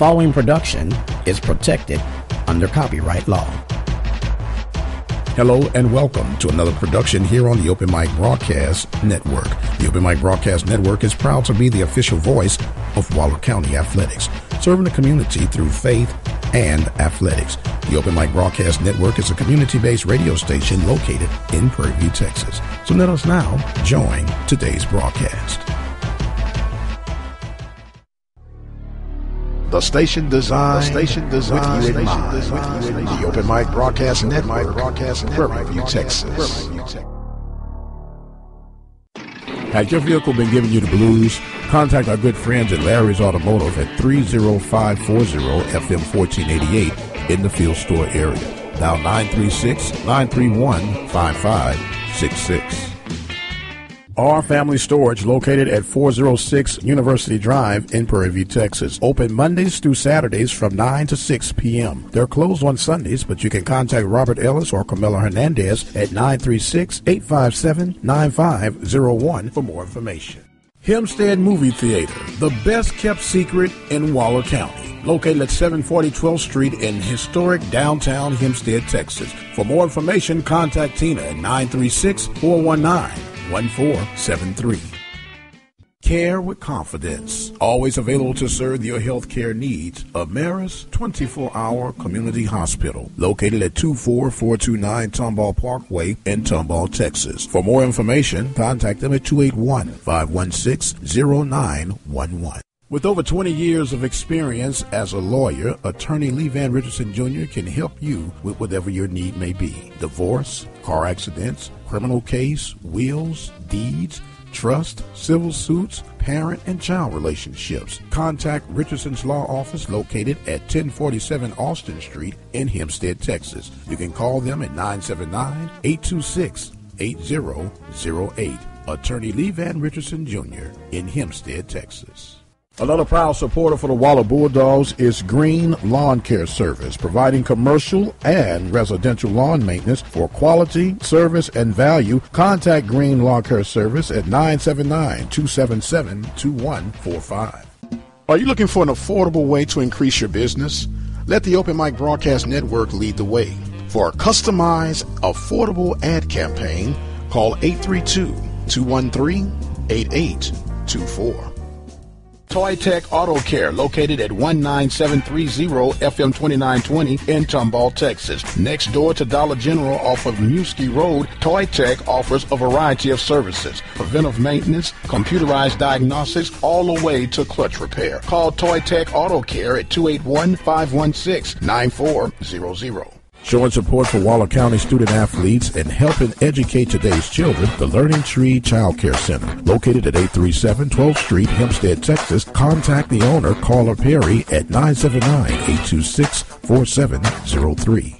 following production is protected under copyright law. Hello and welcome to another production here on the Open Mic Broadcast Network. The Open Mic Broadcast Network is proud to be the official voice of Waller County Athletics, serving the community through faith and athletics. The Open Mic Broadcast Network is a community-based radio station located in Prairie View, Texas. So let us now join today's broadcast. The station design, the station design, with you in mind. With you in mind. The Open Mic Broadcast Network, Broadcast Prairie View, Texas. Has your vehicle been giving you the blues? Contact our good friends at Larry's Automotive at 30540 FM 1488 in the field store area. Now 936 931 5566. Our Family Storage, located at 406 University Drive in Prairie View, Texas. Open Mondays through Saturdays from 9 to 6 p.m. They're closed on Sundays, but you can contact Robert Ellis or Camilla Hernandez at 936 857 9501 for more information. Hempstead Movie Theater, the best kept secret in Waller County. Located at 740 12th Street in historic downtown Hempstead, Texas. For more information, contact Tina at 936 419 1473. Care with confidence. Always available to serve your healthcare needs. Emerus 24 hour community hospital. Located at 24429 Tomball Parkway in Tomball, Texas. For more information, contact them at 281 516 0911. With over 20 years of experience as a lawyer, attorney Lee Van Richardson Jr. can help you with whatever your need may be. Divorce, car accidents, criminal case, wills, deeds, trust, civil suits, parent and child relationships. Contact Richardson's Law Office located at 1047 Austin Street in Hempstead, Texas. You can call them at 979 826 8008. Attorney Lee Van Richardson Jr. in Hempstead, Texas. Another proud supporter for the Waller Bulldogs is Green Lawn Care Service, providing commercial and residential lawn maintenance for quality, service, and value. Contact Green Lawn Care Service at 979-277-2145. Are you looking for an affordable way to increase your business? Let the Open Mic Broadcast Network lead the way. For a customized, affordable ad campaign, call 832 213 8824. Toy Tech Auto Care, located at 19730 FM 2920 in Tomball, Texas. Next door to Dollar General off of Newski Road, Toy Tech offers a variety of services. Preventive maintenance, computerized diagnostics, all the way to clutch repair. Call Toy Tech Auto Care at 281-516-9400. Showing support for Waller County student athletes and helping educate today's children, the Learning Tree Child Care Center, located at 837 12th Street, Hempstead, Texas. Contact the owner, Carla Perry, at 979-826-4703.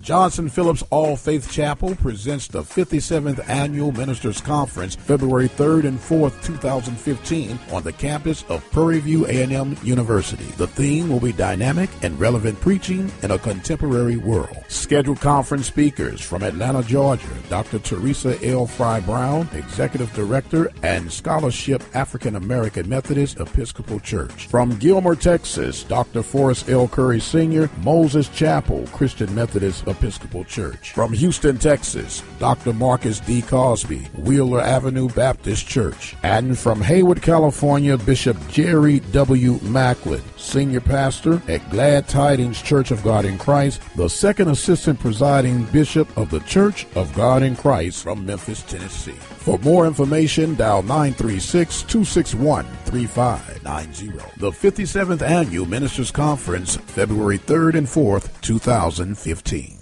Johnson Phillips All Faith Chapel presents the 57th Annual Ministers Conference February 3rd and 4th, 2015 on the campus of Prairie View A&M University. The theme will be dynamic and relevant preaching in a contemporary world. Scheduled conference speakers from Atlanta, Georgia, Dr. Teresa L. Fry Brown, Executive Director and Scholarship African American Methodist Episcopal Church. From Gilmer, Texas, Dr. Forrest L. Curry Sr., Moses Chapel Christian Methodist Episcopal Church. From Houston, Texas, Dr. Marcus D. Cosby, Wheeler Avenue Baptist Church. And from Hayward, California, Bishop Jerry W. Macklin, Senior Pastor at Glad Tidings Church of God in Christ, the second assistant presiding bishop of the Church of God in Christ from Memphis, Tennessee. For more information, dial 936 261 3590. The 57th Annual Ministers Conference, February 3rd and 4th, 2015.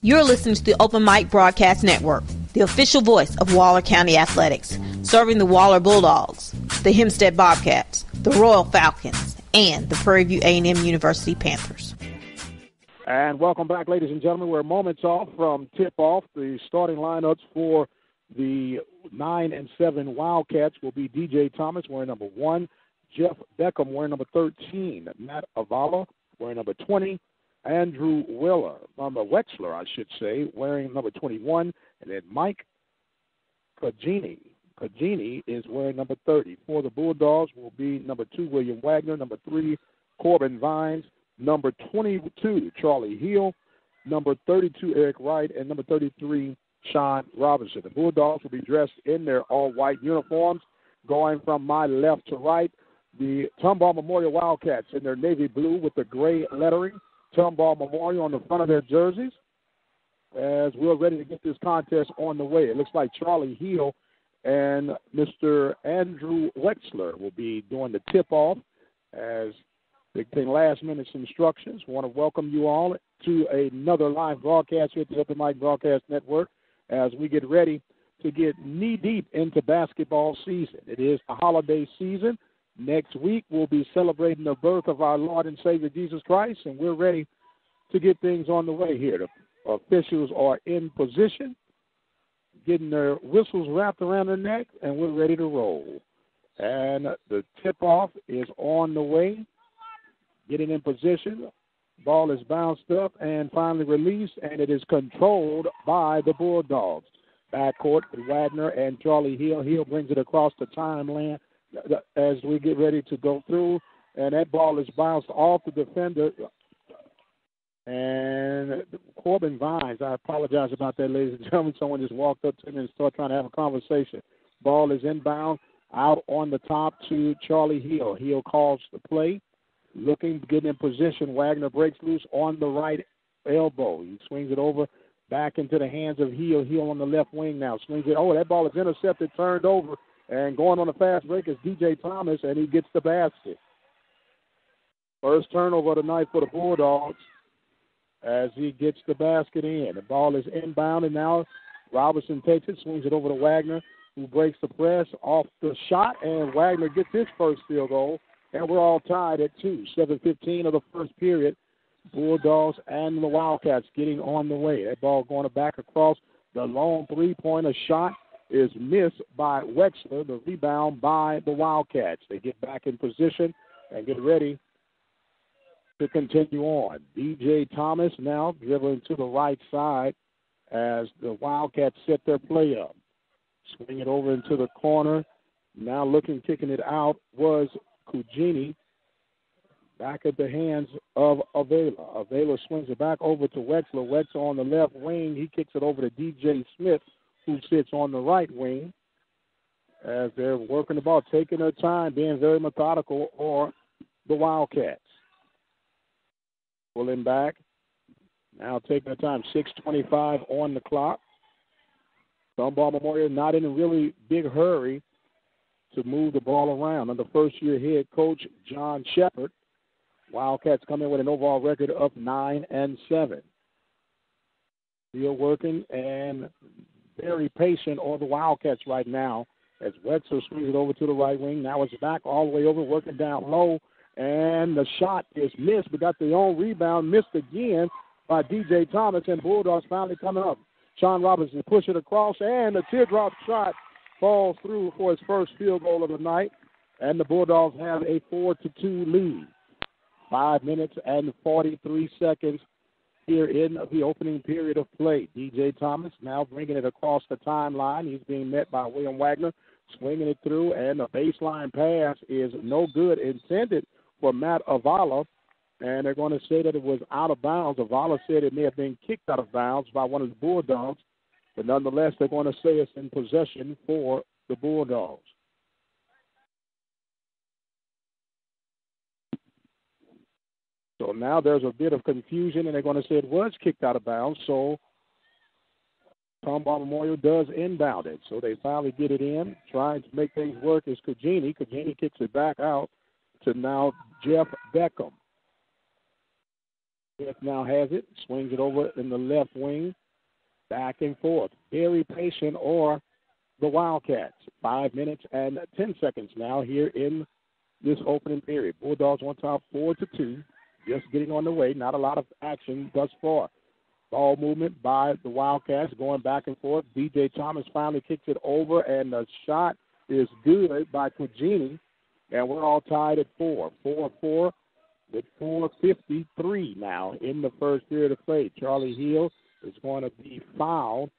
You're listening to the Open Mic Broadcast Network, the official voice of Waller County Athletics, serving the Waller Bulldogs, the Hempstead Bobcats, the Royal Falcons, and the Prairie View A&M University Panthers. And welcome back, ladies and gentlemen. We're moments off from tip-off. The starting lineups for the nine and seven Wildcats will be DJ Thomas wearing number one, Jeff Beckham wearing number thirteen, Matt Avala wearing number twenty, Andrew Willer, number Wexler, I should say, wearing number 21, and then Mike Cugini. Cugini is wearing number 30. For the Bulldogs will be number two, William Wagner, number three, Corbin Vines, number 22, Charlie Hill, number 32, Eric Wright, and number 33, Sean Robinson. The Bulldogs will be dressed in their all white uniforms, going from my left to right. The Tomball Memorial Wildcats in their navy blue with the gray lettering. Tomball Memorial on the front of their jerseys. As we're ready to get this contest on the way, it looks like Charlie Hill and Mr. Andrew Wexler will be doing the tip off as they take last minute instructions. We want to welcome you all to another live broadcast here at the Open Mic Broadcast Network as we get ready to get knee deep into basketball season. It is the holiday season. Next week, we'll be celebrating the birth of our Lord and Savior Jesus Christ, and we're ready to get things on the way here. The officials are in position, getting their whistles wrapped around their neck, and we're ready to roll. And the tip off is on the way, getting in position. Ball is bounced up and finally released, and it is controlled by the Bulldogs. Backcourt Wagner and Charlie Hill. Hill brings it across the timeline as we get ready to go through, and that ball is bounced off the defender. And Corbin Vines, I apologize about that, ladies and gentlemen. Someone just walked up to me and started trying to have a conversation. Ball is inbound, out on the top to Charlie Hill. Hill calls the play looking, getting in position. Wagner breaks loose on the right elbow. He swings it over back into the hands of Hill. Hill on the left wing now. Swings it. Oh, that ball is intercepted, turned over, and going on a fast break is DJ Thomas, and he gets the basket. First turnover tonight for the Bulldogs as he gets the basket in. The ball is inbound, and now Robinson takes it, swings it over to Wagner, who breaks the press off the shot, and Wagner gets his first field goal and we're all tied at two. 7:15 of the first period. Bulldogs and the Wildcats getting on the way. That ball going back across the long three-pointer shot is missed by Wexler. The rebound by the Wildcats. They get back in position and get ready to continue on. DJ Thomas now dribbling to the right side as the Wildcats set their play up. Swing it over into the corner. Now looking, kicking it out was Cugini back at the hands of Avila. Avila swings it back over to Wexler. Wexler on the left wing. He kicks it over to DJ Smith, who sits on the right wing. As they're working the ball, taking their time, being very methodical, or the Wildcats. Pulling back. Now taking their time. 6.25 on the clock. Tomball Memorial not in a really big hurry to move the ball around. Under first year head coach John Shepard, Wildcats come in with an overall record of nine and seven. Still working and very patient on the Wildcats right now as Wexler swings it over to the right wing. Now it's back all the way over, working down low, and the shot is missed, but got the own rebound, missed again by DJ Thomas, and Bulldogs finally coming up. Sean Robinson push it across, and a teardrop shot falls through for his first field goal of the night, and the Bulldogs have a four to two lead. Five minutes and 43 seconds here in the opening period of play. DJ Thomas now bringing it across the timeline. He's being met by William Wagner, swinging it through, and the baseline pass is no good, intended for Matt Avala. And they're going to say that it was out of bounds. Avala said it may have been kicked out of bounds by one of the Bulldogs. But nonetheless, they're going to say it's in possession for the Bulldogs. So now there's a bit of confusion, and they're going to say it was kicked out of bounds. So Tomball Memorial does inbound it. So they finally get it in, trying to make things work is Cugini. Cugini kicks it back out to now Jeff Beckham. Jeff now has it, swings it over in the left wing back and forth. Very patient or the Wildcats. Five minutes and 10 seconds now here in this opening period. Bulldogs on top four to two. Just getting on the way. Not a lot of action thus far. Ball movement by the Wildcats going back and forth. DJ Thomas finally kicks it over, and the shot is good by Cugini. And we're all tied at four. 4 4 with 4.53 now in the first period of play. Charlie Hill is going to be fouled.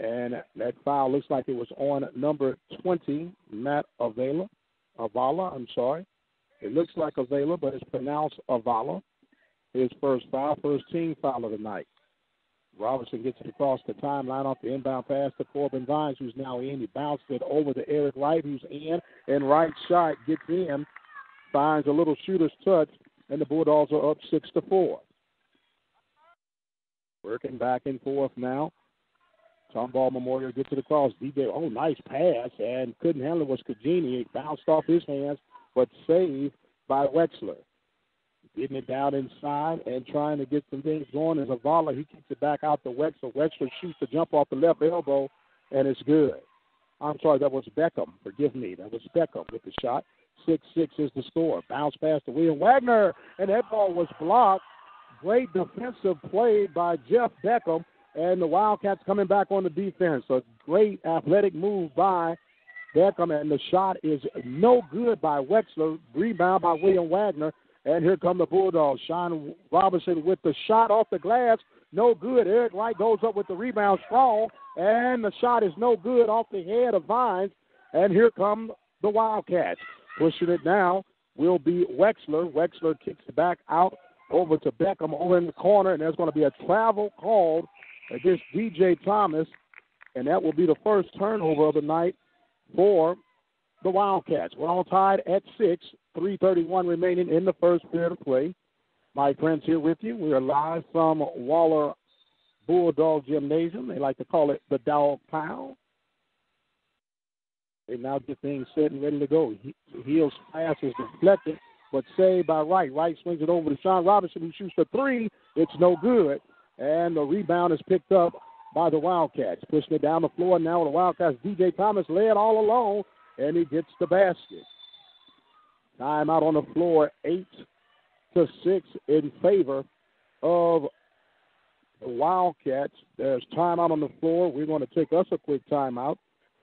And that foul looks like it was on number 20, Matt Avila. Avala, I'm sorry. It looks like Avila, but it's pronounced Avala. His first foul, first team foul of the night. Robinson gets it across the timeline off the inbound pass to Corbin Vines, who's now in. He bounced it over to Eric Wright, who's in, and Wright shot gets in, finds a little shooter's touch, and the Bulldogs are up six to four. Working back and forth now. Tomball Memorial gets it across. DJ, oh, nice pass, and couldn't handle it was Cugini. It bounced off his hands, but saved by Wexler. Getting it down inside and trying to get some things going as Avala. He kicks it back out to Wexler. Wexler shoots the jump off the left elbow, and it's good. I'm sorry, that was Beckham. Forgive me. That was Beckham with the shot. 6 6 is the score. Bounce pass to William Wagner, and that ball was blocked. Great defensive play by Jeff Beckham, and the Wildcats coming back on the defense. A great athletic move by Beckham, and the shot is no good by Wexler. Rebound by William Wagner, and here come the Bulldogs. Sean Robinson with the shot off the glass. No good. Eric Wright goes up with the rebound strong, and the shot is no good off the head of Vines. And here come the Wildcats. Pushing it now will be Wexler. Wexler kicks it back out over to Beckham over in the corner, and there's going to be a travel called against DJ Thomas, and that will be the first turnover of the night for the Wildcats. We're all tied at six, 3.31 remaining in the first period of play. My friends here with you. We are live from Waller Bulldog Gymnasium. They like to call it the Dog Pound. They now get things set and ready to go. Heels pass is deflected, but saved by Wright. Wright swings it over to Sean Robinson, who shoots the three. It's no good. And the rebound is picked up by the Wildcats. Pushing it down the floor now with the Wildcats. DJ Thomas led all alone, and he gets the basket. Time out on the floor, eight to six in favor of the Wildcats. There's timeout on the floor. We're going to take us a quick timeout.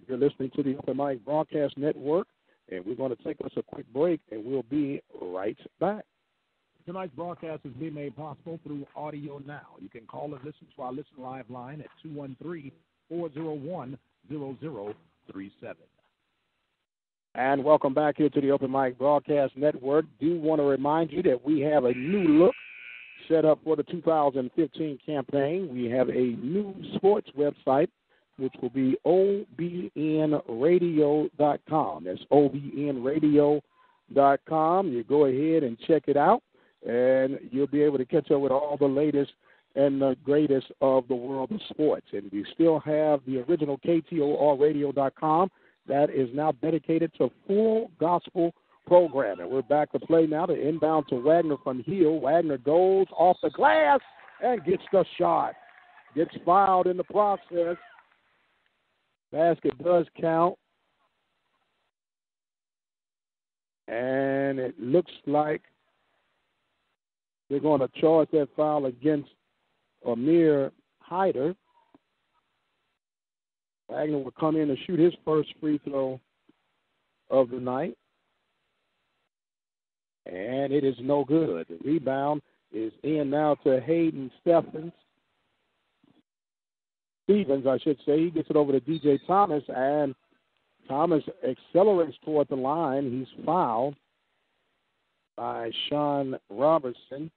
You're listening to the Open Mic Broadcast Network, and we're going to take us a quick break, and we'll be right back. Tonight's broadcast is being made possible through Audio Now. You can call and listen to our Listen Live line at 213 401 0037. And welcome back here to the Open Mic Broadcast Network. Do want to remind you that we have a new look set up for the 2015 campaign. We have a new sports website, which will be obnradio.com. That's obnradio.com. You go ahead and check it out, and you'll be able to catch up with all the latest and the greatest of the world of sports. And we still have the original KTORradio.com that is now dedicated to full gospel programming. We're back to play now. The inbound to Wagner from Hill. Wagner goes off the glass and gets the shot. Gets fouled in the process. Basket does count. And it looks like they're going to charge that foul against Amir Hyder. Wagner will come in and shoot his first free throw of the night. And it is no good. The rebound is in now to Hayden Stephens. Stevens, I should say. He gets it over to DJ Thomas, and Thomas accelerates toward the line. He's fouled by Sean Robertson.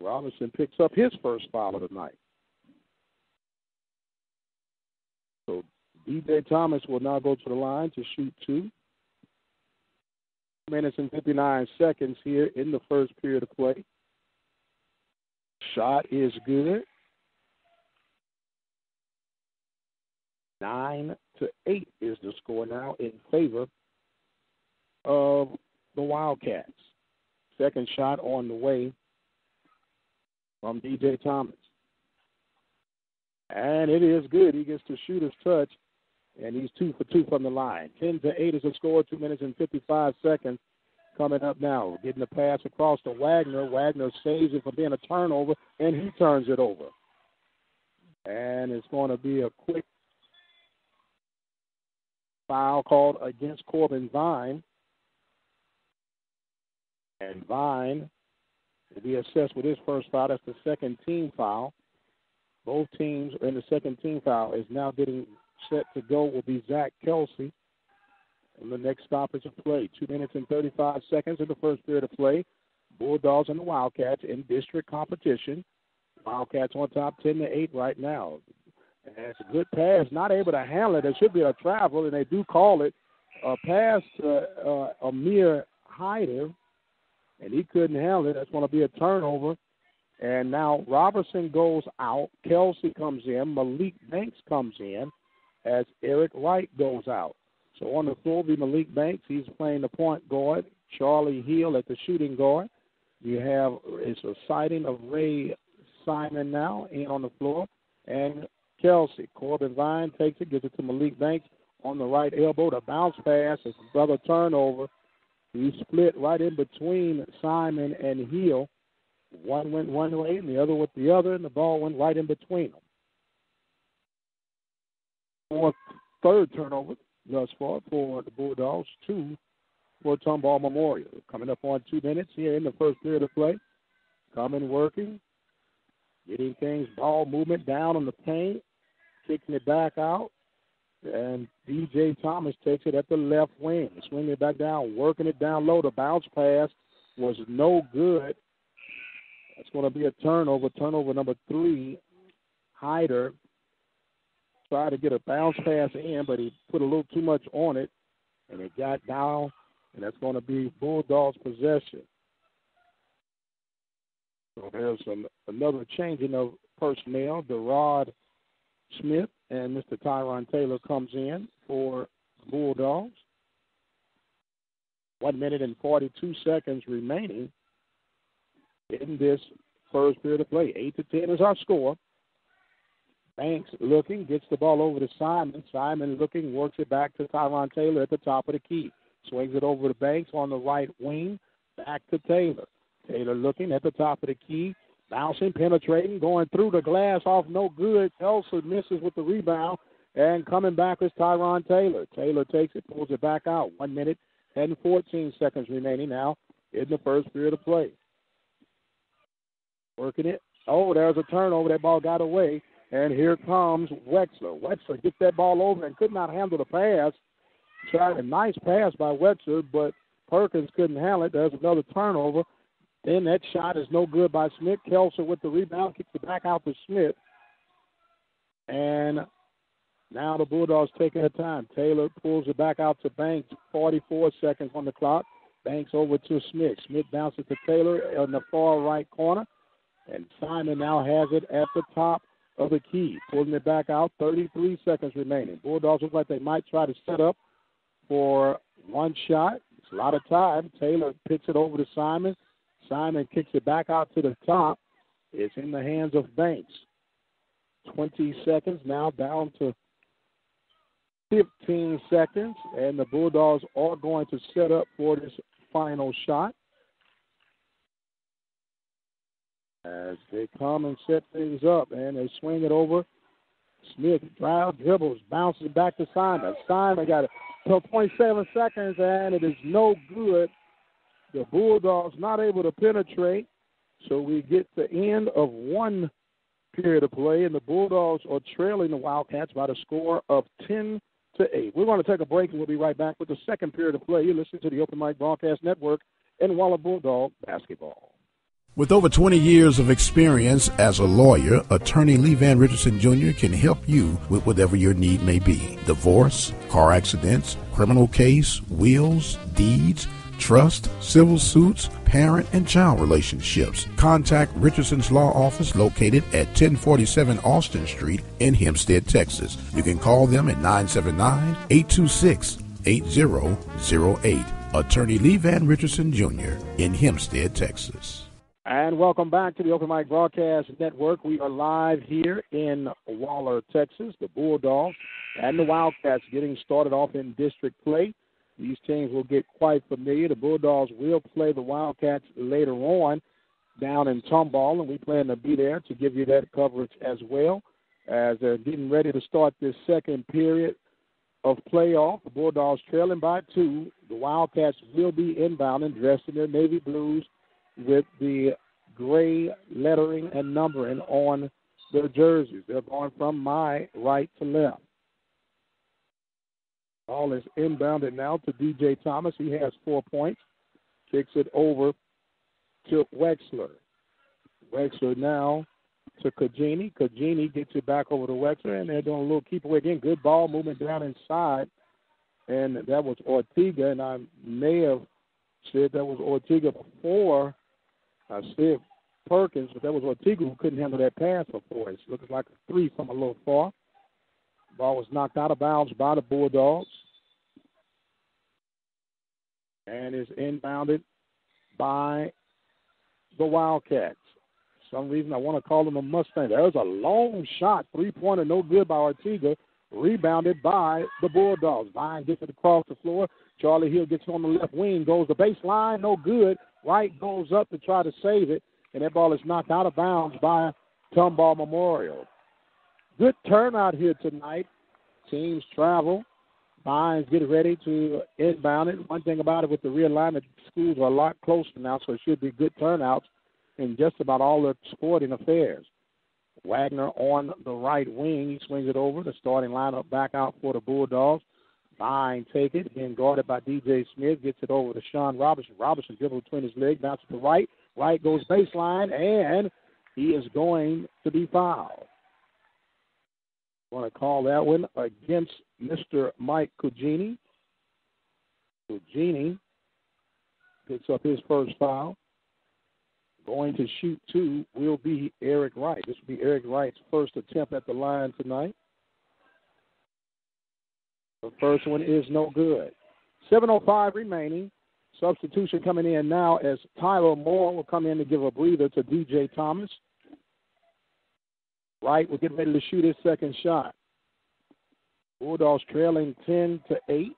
Robertson picks up his first foul of the night. So DJ Thomas will now go to the line to shoot two. Minutes and 59 seconds here in the first period of play. Shot is good. Nine to eight is the score now in favor of the Wildcats. Second shot on the way from DJ Thomas. And it is good. He gets to shoot his touch and he's two for two from the line. 10 to 8 is the score, 2 minutes and 55 seconds coming up now. Getting the pass across to Wagner. Wagner saves it from being a turnover, and he turns it over. And it's going to be a quick foul called against Corbin Vine. And Vine will be assessed with his first foul. That's the second team foul. Both teams in the second team foul is now getting set to go will be Zach Kelsey. And the next stop is a play. Two minutes and 35 seconds in the first period of play. Bulldogs and the Wildcats in district competition. Wildcats on top 10 to 8 right now. It's a good pass. Not able to handle it. There should be a travel, and they do call it a pass to uh, Amir Hyder, and he couldn't handle it. That's going to be a turnover. And now Robertson goes out. Kelsey comes in. Malik Banks comes in as Eric Wright goes out. So on the floor be Malik Banks. He's playing the point guard. Charlie Hill at the shooting guard. You have it's a sighting of Ray Simon now in on the floor. And Kelsey. Corbin Vine takes it, gives it to Malik Banks on the right elbow. The bounce pass. It's another turnover. He split right in between Simon and Hill. One went one way and the other went the other, and the ball went right in between them. Fourth, third turnover thus far for the Bulldogs, two for Tomball Memorial. Coming up on two minutes here in the first period of play. Coming working, getting things, ball movement down on the paint, kicking it back out. And DJ Thomas takes it at the left wing, swinging it back down, working it down low. The bounce pass was no good. That's going to be a turnover. Turnover number three. Hyder tried to get a bounce pass in, but he put a little too much on it, and it got down, and that's going to be Bulldogs' possession. So there's an, another changing of personnel. Derod Smith and Mr. Tyron Taylor comes in for Bulldogs. One minute and 42 seconds remaining in this first period of play. 8 to 10 is our score. Banks looking, gets the ball over to Simon. Simon looking, works it back to Tyron Taylor at the top of the key. Swings it over to Banks on the right wing, back to Taylor. Taylor looking at the top of the key, bouncing, penetrating, going through the glass off no good. Elsa misses with the rebound, and coming back is Tyron Taylor. Taylor takes it, pulls it back out. One minute and 14 seconds remaining now in the first period of play. Working it. Oh, there's a turnover. That ball got away. And here comes Wexler. Wexler gets that ball over and could not handle the pass. Tried a nice pass by Wexler, but Perkins couldn't handle it. There's another turnover. Then that shot is no good by Smith. Kelso with the rebound kicks it back out to Smith. And now the Bulldogs taking their time. Taylor pulls it back out to Banks. 44 seconds on the clock. Banks over to Smith. Smith bounces to Taylor in the far right corner. And Simon now has it at the top of the key, pulling it back out. 33 seconds remaining. Bulldogs look like they might try to set up for one shot. It's a lot of time. Taylor picks it over to Simon. Simon kicks it back out to the top. It's in the hands of Banks. 20 seconds now down to 15 seconds, and the Bulldogs are going to set up for this final shot. as they come and set things up, and they swing it over. Smith drives, dribbles, bounces back to Simon. Simon got it till 27 seconds, and it is no good. The Bulldogs not able to penetrate, so we get the end of one period of play, and the Bulldogs are trailing the Wildcats by the score of 10 to 8. We're going to take a break, and we'll be right back with the second period of play. You're listening to the Open Mic Broadcast Network and Waller Bulldog Basketball. With over 20 years of experience as a lawyer, attorney Lee Van Richardson Jr. can help you with whatever your need may be. Divorce, car accidents, criminal case, wills, deeds, trust, civil suits, parent and child relationships. Contact Richardson's Law Office located at 1047 Austin Street in Hempstead, Texas. You can call them at 979 826 8008. Attorney Lee Van Richardson Jr. in Hempstead, Texas. And welcome back to the Open Mic Broadcast Network. We are live here in Waller, Texas. The Bulldogs and the Wildcats getting started off in district play. These teams will get quite familiar. The Bulldogs will play the Wildcats later on down in Tomball, and we plan to be there to give you that coverage as well as they're getting ready to start this second period of playoff. The Bulldogs trailing by two. The Wildcats will be inbound and dressed in their navy blues with the gray lettering and numbering on their jerseys. They're going from my right to left. Ball is inbounded now to DJ Thomas. He has four points. Kicks it over to Wexler. Wexler now to Cugini. Cugini gets it back over to Wexler, and they're doing a little keep away again. Good ball movement down inside. And that was Ortega, and I may have said that was Ortega before I said Perkins, but that was Ortega who couldn't handle that pass before. It looks like a three from a little far. Ball was knocked out of bounds by the Bulldogs and is inbounded by the Wildcats. For some reason I want to call them a Mustang. There's a long shot, three pointer, no good by Ortega. Rebounded by the Bulldogs. Vine gets it across the floor. Charlie Hill gets on the left wing, goes the baseline, no good. Wright goes up to try to save it, and that ball is knocked out of bounds by Tomball Memorial. Good turnout here tonight. Teams travel. Vines get ready to inbound it. One thing about it with the realignment, schools are a lot closer now, so it should be good turnouts in just about all the sporting affairs. Wagner on the right wing. He swings it over. The starting lineup back out for the Bulldogs. Vine take it, being guarded by DJ Smith, gets it over to Sean Robinson. Robinson dribbles between his legs, bounces to Wright. Wright goes baseline, and he is going to be fouled. Want to call that one against Mr. Mike Cugini. Cugini picks up his first foul. Going to shoot two will be Eric Wright. This will be Eric Wright's first attempt at the line tonight. The first one is no good. 7.05 remaining. Substitution coming in now as Tyler Moore will come in to give a breather to DJ Thomas. Wright will get ready to shoot his second shot. Bulldogs trailing 10 to 8.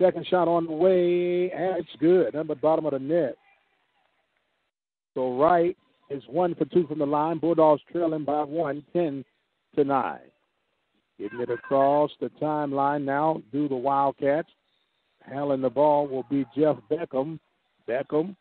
Second shot on the way, and it's good. Number bottom of the net. So Wright is one for two from the line. Bulldogs trailing by one, 10 to 9. Getting it across the timeline now do the Wildcats. Handling the ball will be Jeff Beckham. Beckham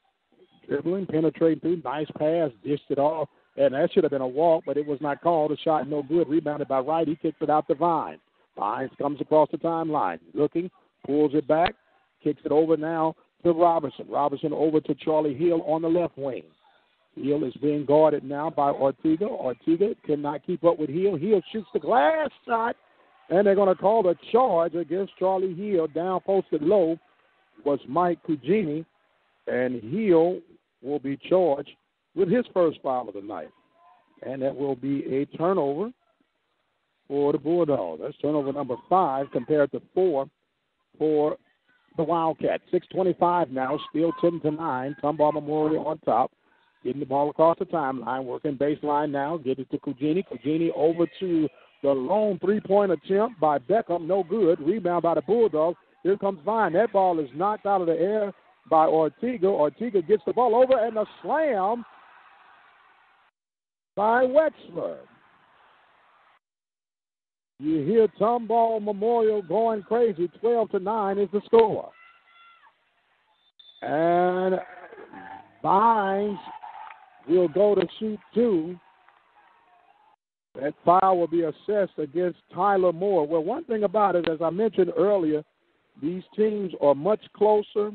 dribbling, penetrating through. Nice pass, dished it off. And that should have been a walk, but it was not called. A shot no good. Rebounded by Wright. He kicks it out to Vines. Vines comes across the timeline. Looking, pulls it back, kicks it over now to Robinson. Robinson over to Charlie Hill on the left wing. Hill is being guarded now by Ortega. Ortega cannot keep up with Hill. Hill shoots the glass shot, and they're going to call the charge against Charlie Hill. Down posted low was Mike Cugini, and Hill will be charged with his first foul of the night. And that will be a turnover for the Bulldogs. That's turnover number five compared to four for the Wildcats. 625 now, still 10 to 9. Tomball Memorial on top. Getting the ball across the timeline, working baseline now. Get it to Cugini. Cugini over to the lone three point attempt by Beckham. No good. Rebound by the Bulldogs. Here comes Vine. That ball is knocked out of the air by Ortega. Ortega gets the ball over and a slam by Wexler. You hear Tomball Memorial going crazy. 12 to 9 is the score. And Vines will go to shoot two. That foul will be assessed against Tyler Moore. Well, one thing about it, as I mentioned earlier, these teams are much closer.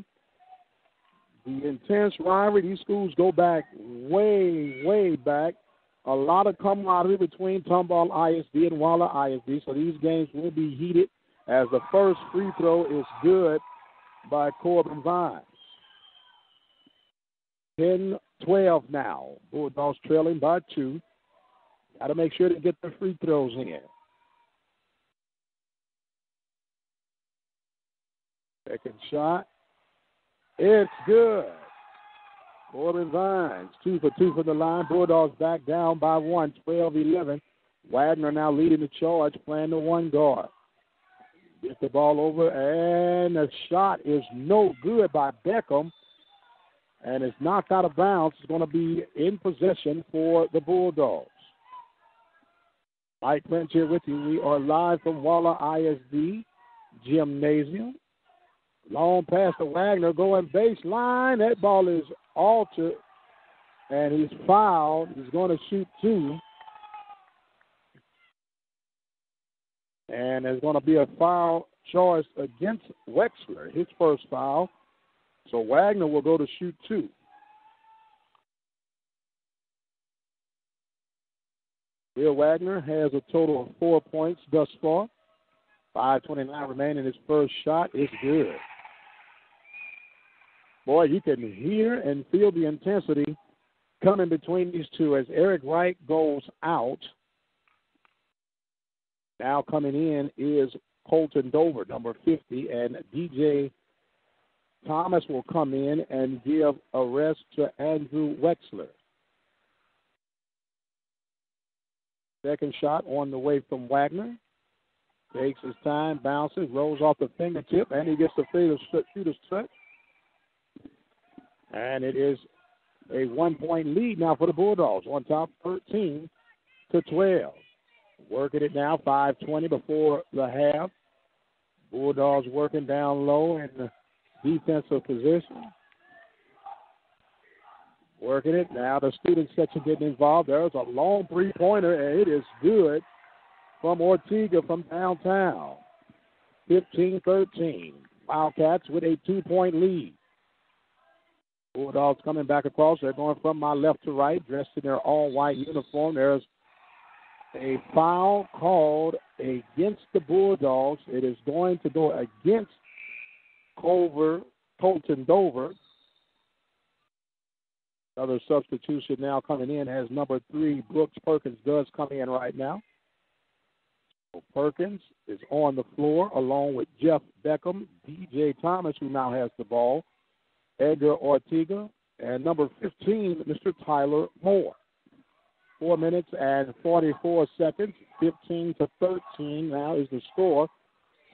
The intense rivalry, these schools go back way, way back. A lot of camaraderie between Tomball ISD and Waller ISD, so these games will be heated as the first free throw is good by Corbin Vines. 10 12 now. Bulldogs trailing by two. Got to make sure to get the free throws in. Second shot. It's good. Corbin Vines, two for two from the line. Bulldogs back down by one, 12 11. Wagner now leading the charge, playing the one guard. Get the ball over, and the shot is no good by Beckham and is knocked out of bounds. It's going to be in possession for the Bulldogs. Mike Prince here with you. We are live from Waller ISD Gymnasium. Long pass to Wagner going baseline. That ball is altered, and he's fouled. He's going to shoot two. And there's going to be a foul charged against Wexler, his first foul. So Wagner will go to shoot two. Bill Wagner has a total of four points thus far. 5.29 remaining. His first shot is good. Boy, you can hear and feel the intensity coming between these two as Eric Wright goes out. Now coming in is Colton Dover, number 50, and DJ Thomas will come in and give a rest to Andrew Wexler. Second shot on the way from Wagner. Takes his time, bounces, rolls off the fingertip, and he gets the of shooter's touch. And it is a one point lead now for the Bulldogs on top 13 to 12. Working it now, 5.20 before the half. Bulldogs working down low in the defensive position. Working it now. The student section getting involved. There's a long three pointer, and it is good from Ortega from downtown. 15 13. Wildcats with a two point lead. Bulldogs coming back across. They're going from my left to right, dressed in their all white uniform. There's a foul called against the Bulldogs. It is going to go against Culver, Colton Dover. Another substitution now coming in has number three, Brooks Perkins does come in right now. Perkins is on the floor along with Jeff Beckham, DJ Thomas, who now has the ball, Edgar Ortega, and number 15, Mr. Tyler Moore. Four minutes and 44 seconds, 15 to 13 now is the score.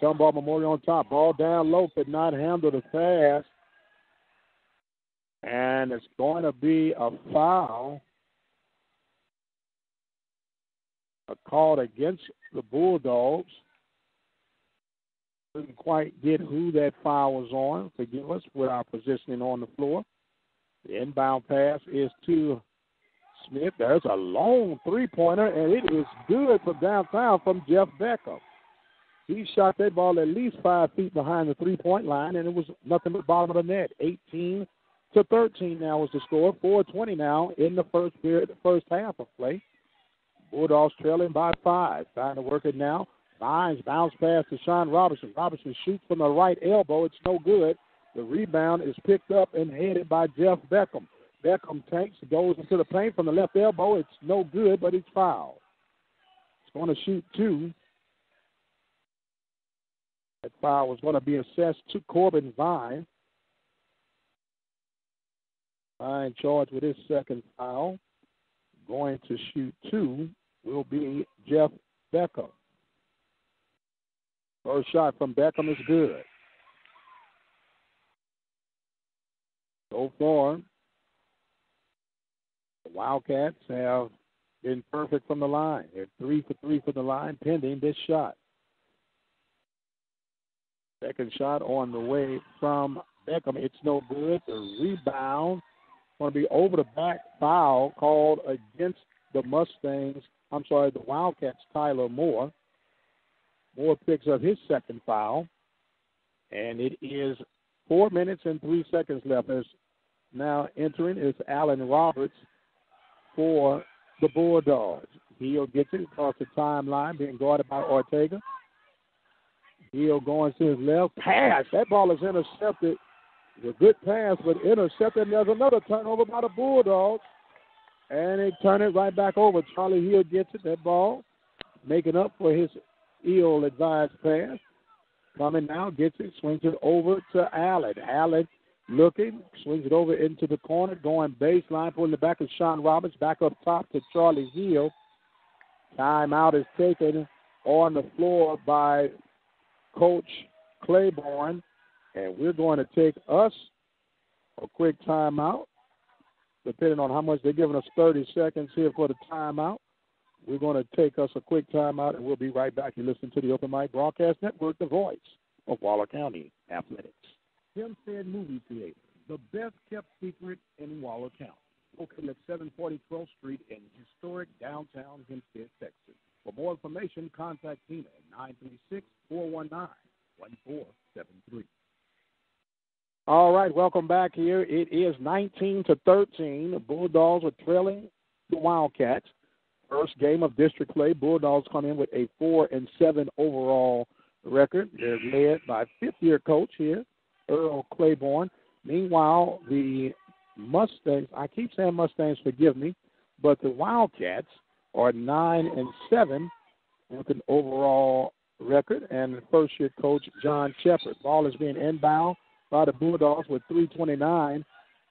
Tomball Memorial on top. Ball down low, could not handle the pass and it's going to be a foul a call against the Bulldogs. Couldn't quite get who that foul was on. Forgive us with our positioning on the floor. The inbound pass is to Smith. There's a long three pointer, and it is good from downtown from Jeff Beckham. He shot that ball at least five feet behind the three point line, and it was nothing but bottom of the net. 18 to 13 now is the score. 4:20 now in the first period, the first half of play. Bulldogs trailing by five. Trying to work it now. Vines bounce pass to Sean Robertson. Robertson shoots from the right elbow. It's no good. The rebound is picked up and headed by Jeff Beckham. Beckham tanks, goes into the paint from the left elbow. It's no good, but it's foul. It's going to shoot two. That foul was going to be assessed to Corbin Vine. In charge with his second foul. Going to shoot two will be Jeff Beckham. First shot from Beckham is good. So far, the Wildcats have been perfect from the line. They're three for three from the line, pending this shot. Second shot on the way from Beckham. It's no good. The rebound going to be over the back foul called against the Mustangs. I'm sorry, the Wildcats, Tyler Moore. Moore picks up his second foul, and it is four minutes and three seconds left. As now entering is Allen Roberts for the Bulldogs. Heel gets it across the timeline, being guarded by Ortega. Heel going to his left. Pass. That ball is intercepted a good pass, but intercepted. And There's another turnover by the Bulldogs. And they turn it right back over. Charlie Hill gets it, that ball, making up for his ill advised pass. Coming now, gets it, swings it over to Allen. Allen looking, swings it over into the corner, going baseline, pulling the back of Sean Roberts, back up top to Charlie Hill. Timeout is taken on the floor by Coach Claiborne. And we're going to take us a quick timeout, depending on how much they're giving us 30 seconds here for the timeout. We're going to take us a quick timeout, and we'll be right back. You listen to the Open Mic Broadcast Network, the voice of Waller County Athletics. Hempstead Movie Theater, the best kept secret in Waller County, located at 740 12th Street in historic downtown Hempstead, Texas. For more information, contact Tina at 936 419 1473. All right, welcome back here. It is 19 to 13. The Bulldogs are trailing the Wildcats. First game of district play. Bulldogs come in with a four and seven overall record. They're led by fifth-year coach here, Earl Claiborne. Meanwhile, the Mustangs. I keep saying Mustangs. Forgive me, but the Wildcats are nine and seven with an overall record. And first-year coach John Shepard. Ball is being inbound by the Bulldogs with 3:29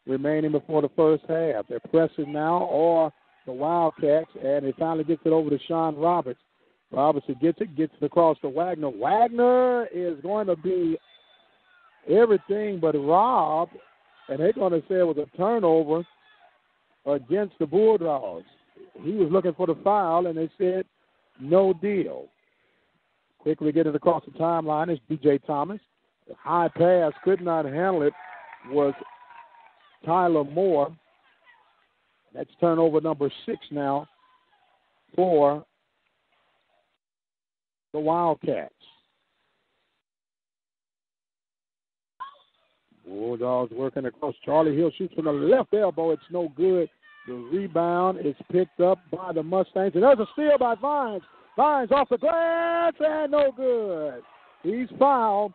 remaining before the first half. They're pressing now, or the Wildcats, and he finally gets it over to Sean Roberts. Robertson gets it, gets it across to Wagner. Wagner is going to be everything but Rob, and they're going to say it was a turnover against the Bulldogs. He was looking for the foul, and they said no deal. Quickly getting across the timeline is DJ Thomas. The high pass could not handle it was Tyler Moore. That's turnover number six now for the Wildcats. Bulldogs working across. Charlie Hill shoots from the left elbow. It's no good. The rebound is picked up by the Mustangs. And there's a steal by Vines. Vines off the glass and no good. He's fouled.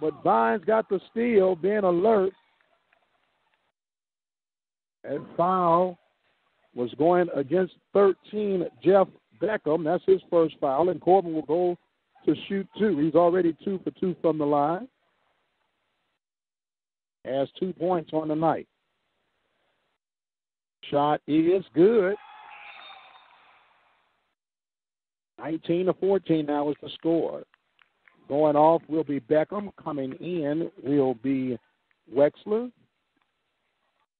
But Vines got the steal, being alert. And foul was going against 13, Jeff Beckham. That's his first foul. And Corbin will go to shoot two. He's already two for two from the line. Has two points on the night. Shot is good. 19 to 14 now is the score. Going off will be Beckham. Coming in will be Wexler.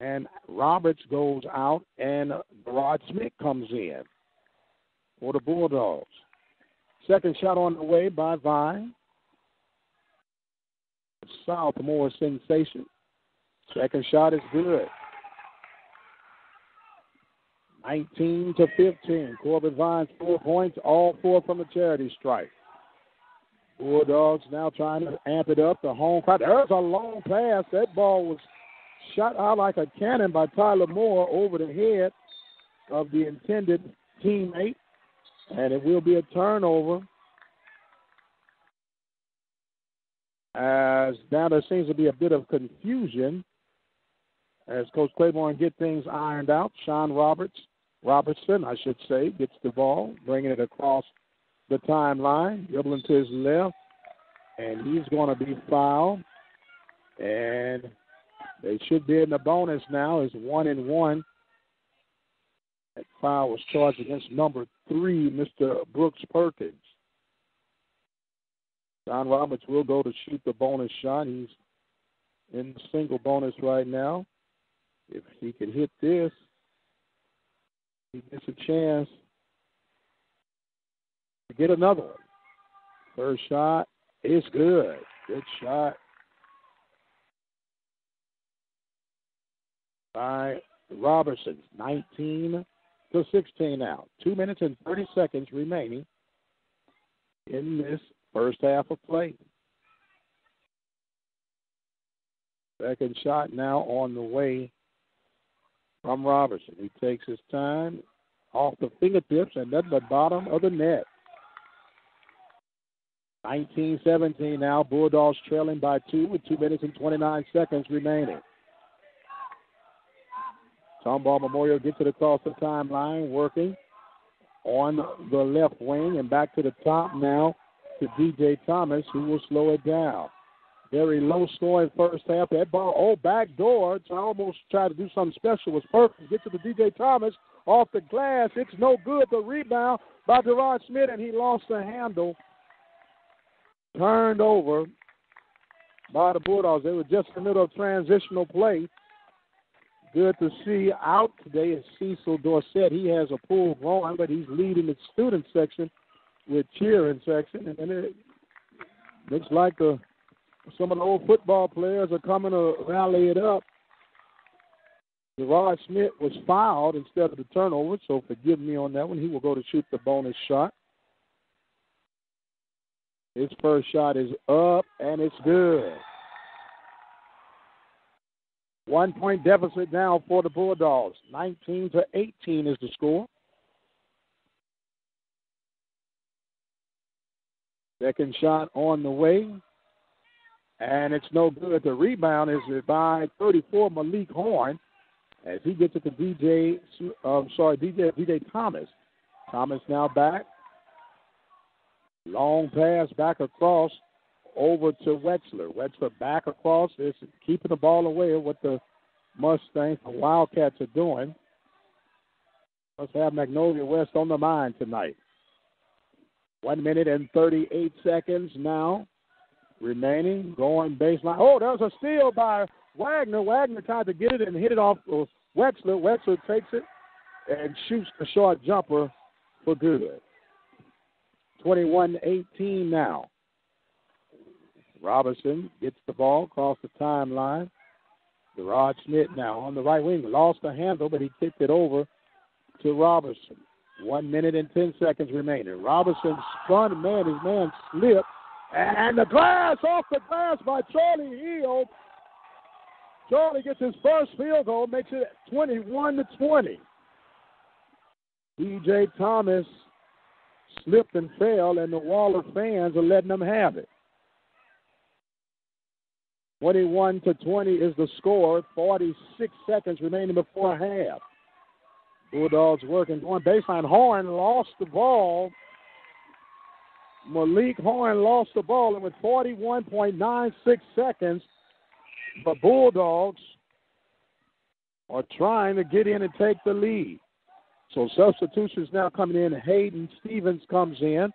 And Roberts goes out, and Rod Smith comes in for the Bulldogs. Second shot on the way by Vine. Southmore sensation. Second shot is good. 19 to 15. Corbin Vines, four points, all four from a charity strike. Bulldogs now trying to amp it up. The home crowd. There's a long pass. That ball was shot out like a cannon by Tyler Moore over the head of the intended teammate. And it will be a turnover. As now there seems to be a bit of confusion as Coach Claiborne get things ironed out. Sean Roberts, Robertson, I should say, gets the ball, bringing it across the timeline, dribbling to his left, and he's going to be fouled. And they should be in the bonus now. Is one and one. That foul was charged against number three, Mr. Brooks Perkins. John Roberts will go to shoot the bonus shot. He's in the single bonus right now. If he can hit this, he gets a chance to get another one. First shot is good. Good shot by Robertson. 19 to 16 now. Two minutes and 30 seconds remaining in this first half of play. Second shot now on the way from Robertson. He takes his time off the fingertips and at the bottom of the net. 19-17 now. Bulldogs trailing by two with two minutes and 29 seconds remaining. Tomball Memorial gets it across the timeline, working on the left wing and back to the top now to DJ Thomas, who will slow it down. Very low scoring first half. That ball, oh, back door. Almost tried to do something special. Was perfect. Get to the DJ Thomas off the glass. It's no good. The rebound by Gerard Smith, and he lost the handle turned over by the Bulldogs. They were just in the middle of transitional play. Good to see out today is Cecil Dorsett. He has a pool going, but he's leading the student section with cheering section. And, it looks like the, some of the old football players are coming to rally it up. Gerard Smith was fouled instead of the turnover, so forgive me on that one. He will go to shoot the bonus shot. His first shot is up, and it's good. One point deficit now for the Bulldogs. 19 to 18 is the score. Second shot on the way. And it's no good. The rebound is by 34 Malik Horn as he gets it to DJ, um, sorry, DJ, DJ Thomas. Thomas now back. Long pass back across over to Wexler. Wexler back across. Is keeping the ball away of what the Mustangs, the Wildcats are doing. Let's have Magnolia West on the mind tonight. One minute and 38 seconds now remaining. Going baseline. Oh, there's a steal by Wagner. Wagner tried to get it and hit it off of Wexler. Wexler takes it and shoots the short jumper for good. 21 18 now. Robinson gets the ball across the timeline. Gerard Smith now on the right wing. Lost the handle, but he kicked it over to Robinson. One minute and 10 seconds remaining. Robinson spun, man, his man slipped. And the glass off the glass by Charlie Hill. Charlie gets his first field goal, makes it 21 to 20. DJ Thomas slipped and fell, and the Waller fans are letting them have it. 21 to 20 is the score. 46 seconds remaining before half. Bulldogs working going baseline. Horn lost the ball. Malik Horn lost the ball, and with 41.96 seconds, the Bulldogs are trying to get in and take the lead. So substitutions now coming in. Hayden Stevens comes in.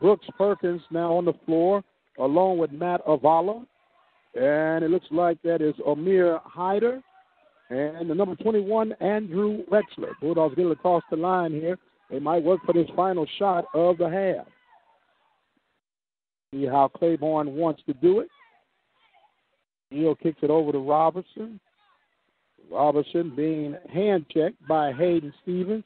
Brooks Perkins now on the floor, along with Matt Avala. And it looks like that is Amir Hyder. And the number 21, Andrew Wexler. Bulldogs get it across the line here. They might work for this final shot of the half. See how Claiborne wants to do it. Neal kicks it over to Robertson. Robertson being hand checked by Hayden Stevens.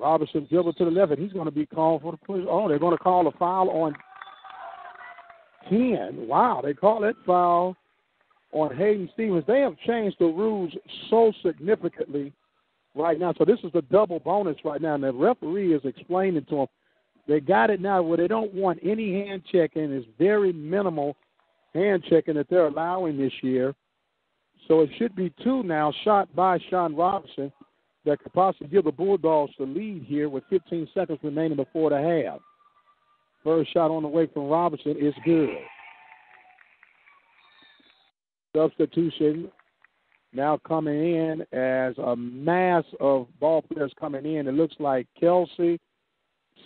Robertson dribble to the left, and he's going to be called for the push. Oh, they're going to call a foul on 10. Wow, they call that foul on Hayden Stevens. They have changed the rules so significantly right now. So this is the double bonus right now, and the referee is explaining to them. They got it now where they don't want any hand checking. It's very minimal hand checking that they're allowing this year. So it should be two now, shot by Sean Robinson, that could possibly give the Bulldogs the lead here with 15 seconds remaining before the half. First shot on the way from Robinson is good. Substitution now coming in as a mass of ball players coming in. It looks like Kelsey,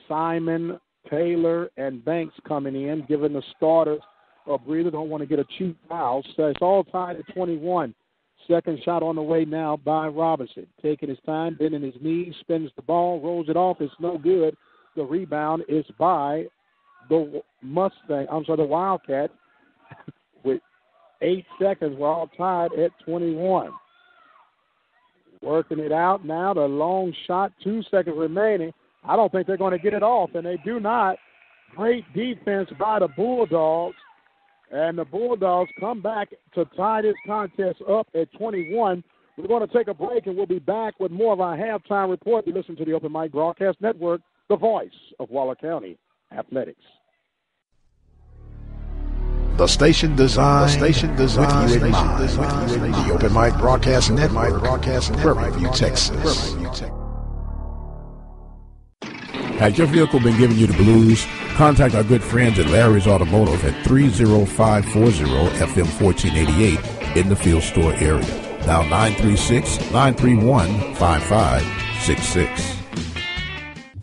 Simon, Taylor, and Banks coming in, giving the starters a breather. Don't want to get a cheap foul. So it's all tied at 21. Second shot on the way now by Robinson. Taking his time, bending his knees, spins the ball, rolls it off. It's no good. The rebound is by the Mustang. I'm sorry, the Wildcat. with eight seconds, we're all tied at 21. Working it out now. The long shot, two seconds remaining. I don't think they're going to get it off, and they do not. Great defense by the Bulldogs. And the Bulldogs come back to tie this contest up at 21. We're going to take a break and we'll be back with more of our halftime report. You listen to the Open Mic Broadcast Network, the voice of Waller County Athletics. The station design, the station design, with you in mind. With you in mind. The Open Mic Broadcast Network, Broadcast Network, Prairie View, Texas. Has your vehicle been giving you the blues? Contact our good friends at Larry's Automotive at 30540 FM 1488 in the field store area. Now 936 931 5566.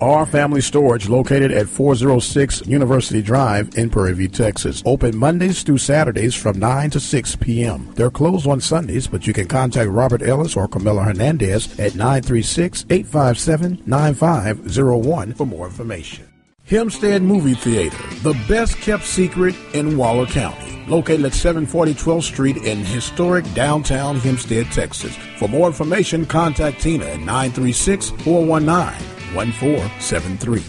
Our Family Storage, located at 406 University Drive in Prairie View, Texas. Open Mondays through Saturdays from 9 to 6 p.m. They're closed on Sundays, but you can contact Robert Ellis or Camilla Hernandez at 936 857 9501 for more information. Hempstead Movie Theater, the best kept secret in Waller County. Located at 740 12th Street in historic downtown Hempstead, Texas. For more information, contact Tina at 936 419 1473.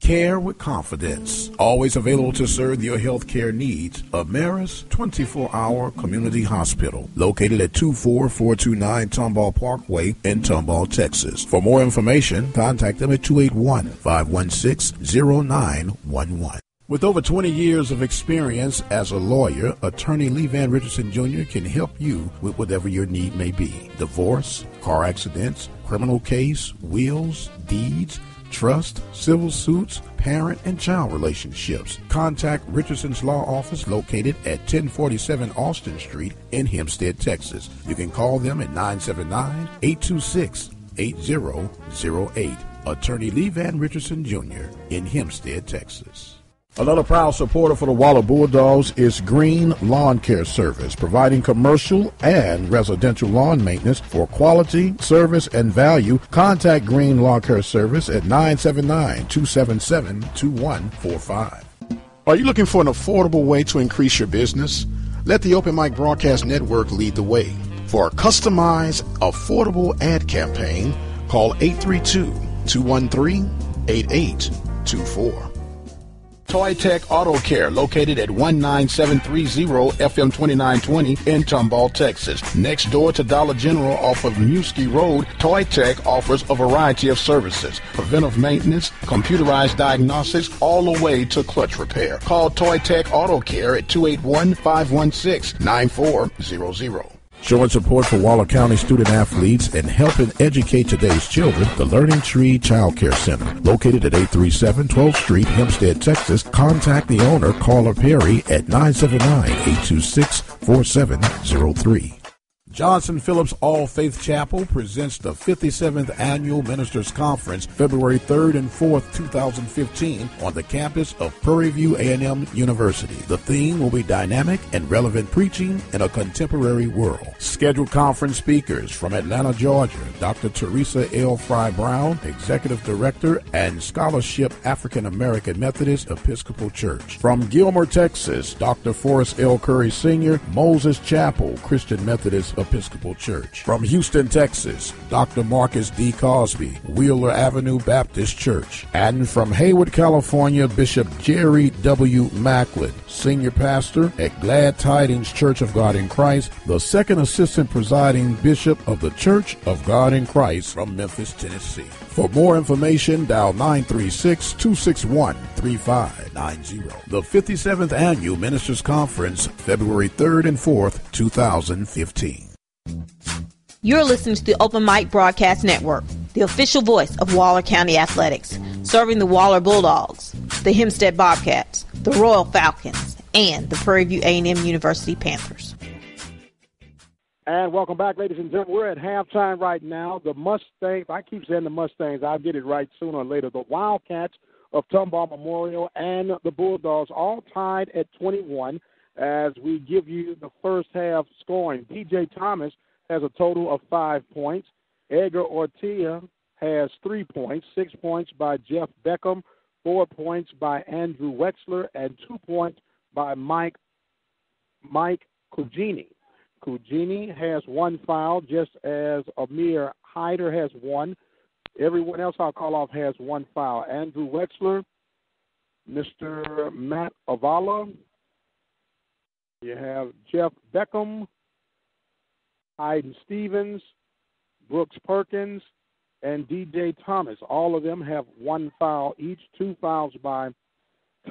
Care with confidence. Always available to serve your healthcare needs. Emerus 24 hour community hospital. Located at 24429 Tomball Parkway in Tomball, Texas. For more information, contact them at 281 516 0911. With over 20 years of experience as a lawyer, attorney Lee Van Richardson Jr. can help you with whatever your need may be. Divorce, car accidents, criminal case, wills, deeds, trust, civil suits, parent and child relationships. Contact Richardson's Law Office located at 1047 Austin Street in Hempstead, Texas. You can call them at 979 826 8008. Attorney Lee Van Richardson Jr. in Hempstead, Texas. Another proud supporter for the Waller Bulldogs is Green Lawn Care Service, providing commercial and residential lawn maintenance for quality, service, and value. Contact Green Lawn Care Service at 979-277-2145. Are you looking for an affordable way to increase your business? Let the Open Mic Broadcast Network lead the way. For a customized, affordable ad campaign, call 832 213 8824. Toy Tech Auto Care, located at 19730 FM 2920 in Tomball, Texas. Next door to Dollar General off of Mueschke Road, Toy Tech offers a variety of services. Preventive maintenance, computerized diagnostics, all the way to clutch repair. Call Toy Tech Auto Care at 281-516-9400. Showing support for Waller County student athletes and helping educate today's children, the Learning Tree Child Care Center, located at 837 12th Street, Hempstead, Texas. Contact the owner, Carla Perry, at 979-826-4703. Johnson Phillips All Faith Chapel presents the 57th Annual Ministers Conference February 3rd and 4th, 2015 on the campus of Prairie View A&M University. The theme will be dynamic and relevant preaching in a contemporary world. Scheduled conference speakers from Atlanta, Georgia, Dr. Teresa L. Fry Brown, Executive Director and Scholarship African American Methodist Episcopal Church. From Gilmer, Texas, Dr. Forrest L. Curry Sr., Moses Chapel Christian Methodist Episcopal Church. From Houston, Texas, Dr. Marcus D. Cosby, Wheeler Avenue Baptist Church. And from Hayward, California, Bishop Jerry W. Macklin, Senior Pastor at Glad Tidings Church of God in Christ, the second assistant presiding bishop of the Church of God in Christ from Memphis, Tennessee. For more information, dial 936 261 3590. The 57th Annual Ministers Conference, February 3rd and 4th, 2015. You're listening to the Open Mic Broadcast Network, the official voice of Waller County Athletics, serving the Waller Bulldogs, the Hempstead Bobcats, the Royal Falcons, and the Prairie View A&M University Panthers. And welcome back, ladies and gentlemen. We're at halftime right now. The Mustangs, I keep saying the Mustangs, I'll get it right sooner or later. The Wildcats of Tomball Memorial and the Bulldogs all tied at 21 as we give you the first half scoring. DJ Thomas has a total of five points. Edgar Ortega has three points, six points by Jeff Beckham, four points by Andrew Wexler, and two points by Mike Mike Cugini. Cugini has one foul, just as Amir Hyder has one. Everyone else I'll call off has one foul. Andrew Wexler, Mr. Matt Avala. You have Jeff Beckham, Hayden Stevens, Brooks Perkins, and DJ Thomas. All of them have one foul each, two fouls by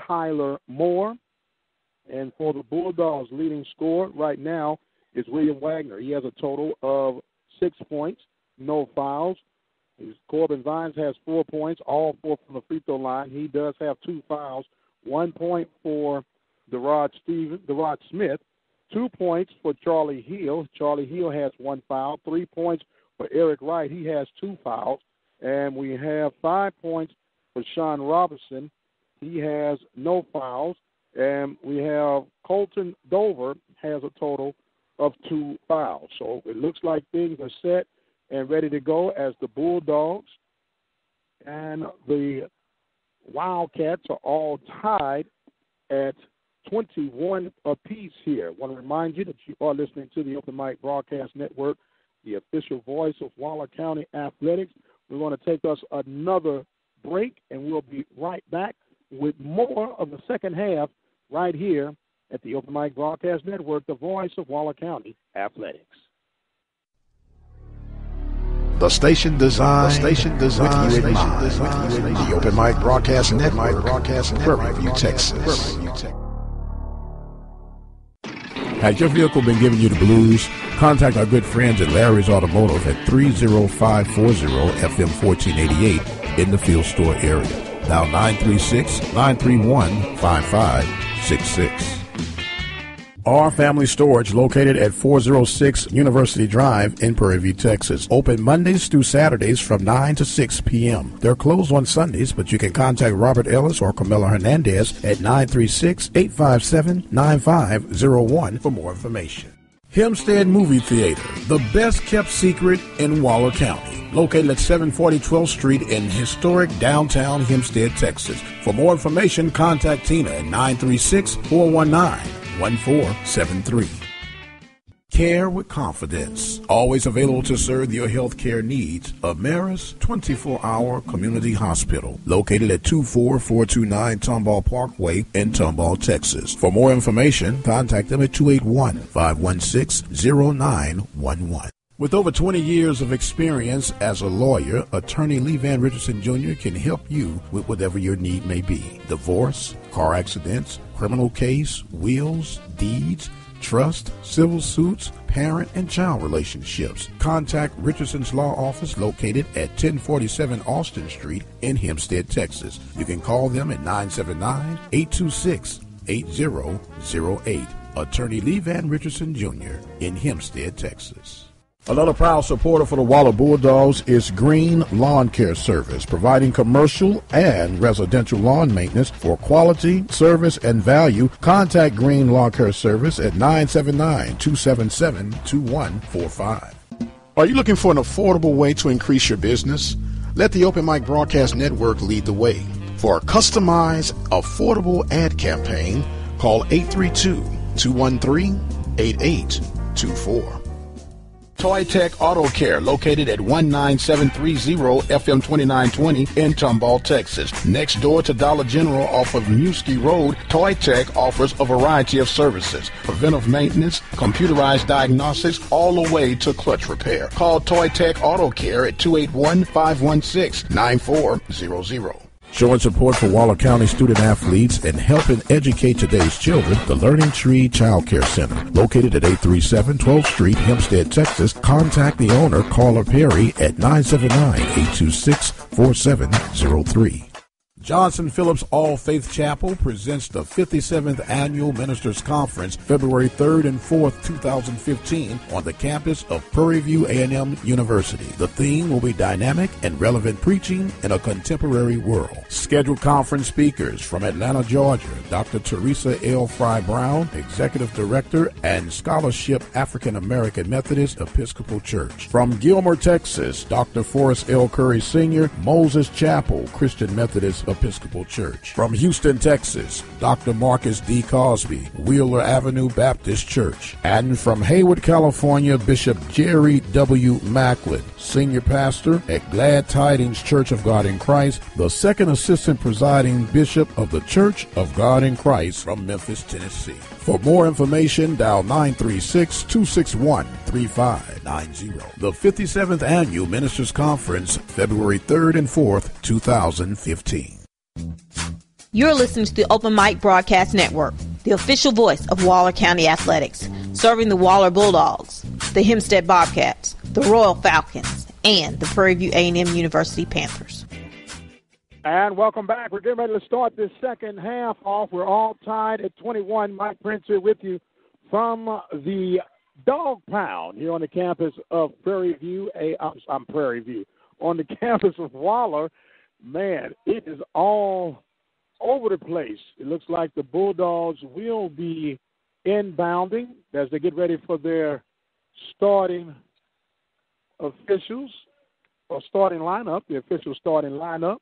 Tyler Moore. And for the Bulldogs, leading scorer right now is William Wagner. He has a total of six points, no fouls. Corbin Vines has four points, all four from the free throw line. He does have two fouls, one point for Derod Steven, Derod Smith, two points for Charlie Hill. Charlie Hill has one foul, three points for Eric Wright. He has two fouls, and we have five points for Sean Robinson. He has no fouls, and we have Colton Dover has a total of two fouls. So it looks like things are set and ready to go as the Bulldogs and the Wildcats are all tied at 21 apiece here. I want to remind you that you are listening to the Open Mic Broadcast Network, the official voice of Waller County Athletics. We're going to take us another break, and we'll be right back with more of the second half right here at the Open Mic Broadcast Network, the voice of Waller County Athletics. The station design, the station design, with you in mind. With you in mind. The Open Mic Broadcast Network, Broadcast Prairie View, Texas. Has your vehicle been giving you the blues? Contact our good friends at Larry's Automotive at 30540 FM 1488 in the field store area. Now 936 931 5566. Our Family Storage, located at 406 University Drive in Prairie View, Texas. Open Mondays through Saturdays from 9 to 6 p.m. They're closed on Sundays, but you can contact Robert Ellis or Camilla Hernandez at 936 857 9501 for more information. Hempstead Movie Theater, the best kept secret in Waller County. Located at 740 12th Street in historic downtown Hempstead, Texas. For more information, contact Tina at 936 419 1473. Care with confidence. Always available to serve your healthcare needs. Emerus 24 hour community hospital. Located at 24429 Tomball Parkway in Tomball, Texas. For more information, contact them at 281 516 0911. With over 20 years of experience as a lawyer, attorney Lee Van Richardson Jr. can help you with whatever your need may be. Divorce, car accidents, criminal case, wills, deeds, trust, civil suits, parent and child relationships. Contact Richardson's Law Office located at 1047 Austin Street in Hempstead, Texas. You can call them at 979 826 8008. Attorney Lee Van Richardson Jr. in Hempstead, Texas. Another proud supporter for the Waller Bulldogs is Green Lawn Care Service, providing commercial and residential lawn maintenance for quality, service, and value. Contact Green Lawn Care Service at 979-277-2145. Are you looking for an affordable way to increase your business? Let the Open Mic Broadcast Network lead the way. For a customized, affordable ad campaign, call 832-213-8824. Toy Tech Auto Care, located at 19730 FM 2920 in Tomball, Texas. Next door to Dollar General off of Mueschke Road, Toy Tech offers a variety of services. Preventive maintenance, computerized diagnostics, all the way to clutch repair. Call Toy Tech Auto Care at 281-516-9400. Showing support for Waller County student athletes and helping educate today's children, the Learning Tree Child Care Center, located at 837 12th Street, Hempstead, Texas. Contact the owner, Carla Perry, at 979-826-4703. Johnson Phillips All Faith Chapel presents the 57th Annual Ministers Conference February 3rd and 4th, 2015 on the campus of Prairie View A&M University. The theme will be dynamic and relevant preaching in a contemporary world. Scheduled conference speakers from Atlanta, Georgia, Dr. Teresa L. Fry Brown, Executive Director and Scholarship African American Methodist Episcopal Church. From Gilmer, Texas, Dr. Forrest L. Curry Sr., Moses Chapel Christian Methodist Episcopal Church. From Houston, Texas, Dr. Marcus D. Cosby, Wheeler Avenue Baptist Church. And from Hayward, California, Bishop Jerry W. Macklin, Senior Pastor at Glad Tidings Church of God in Christ, the second assistant presiding bishop of the Church of God in Christ from Memphis, Tennessee. For more information, dial 936 261 3590. The 57th Annual Ministers Conference, February 3rd and 4th, 2015. You're listening to the Open Mic Broadcast Network, the official voice of Waller County Athletics, serving the Waller Bulldogs, the Hempstead Bobcats, the Royal Falcons, and the Prairie View A&M University Panthers. And welcome back. We're getting ready to start this second half off. We're all tied at 21. Mike Prince here with you from the Dog Pound here on the campus of Prairie View. A, I'm Prairie View on the campus of Waller. Man, it is all over the place. It looks like the Bulldogs will be inbounding as they get ready for their starting officials or starting lineup, the official starting lineup.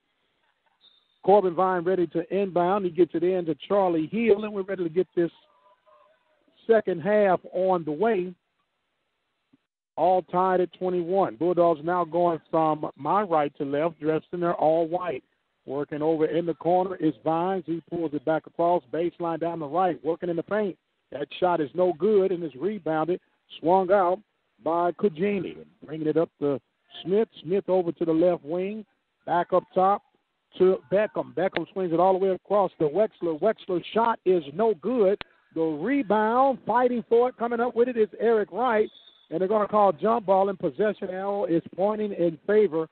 Corbin Vine ready to inbound. He gets it in to Charlie Hill, and we're ready to get this second half on the way. All tied at 21. Bulldogs now going from my right to left, dressed in their all white. Working over in the corner is Vines. He pulls it back across, baseline down the right, working in the paint. That shot is no good and is rebounded, swung out by Cugini. Bringing it up to Smith. Smith over to the left wing, back up top to Beckham. Beckham swings it all the way across to Wexler. Wexler's shot is no good. The rebound, fighting for it, coming up with it is Eric Wright, and they're going to call jump ball and possession arrow is pointing in favor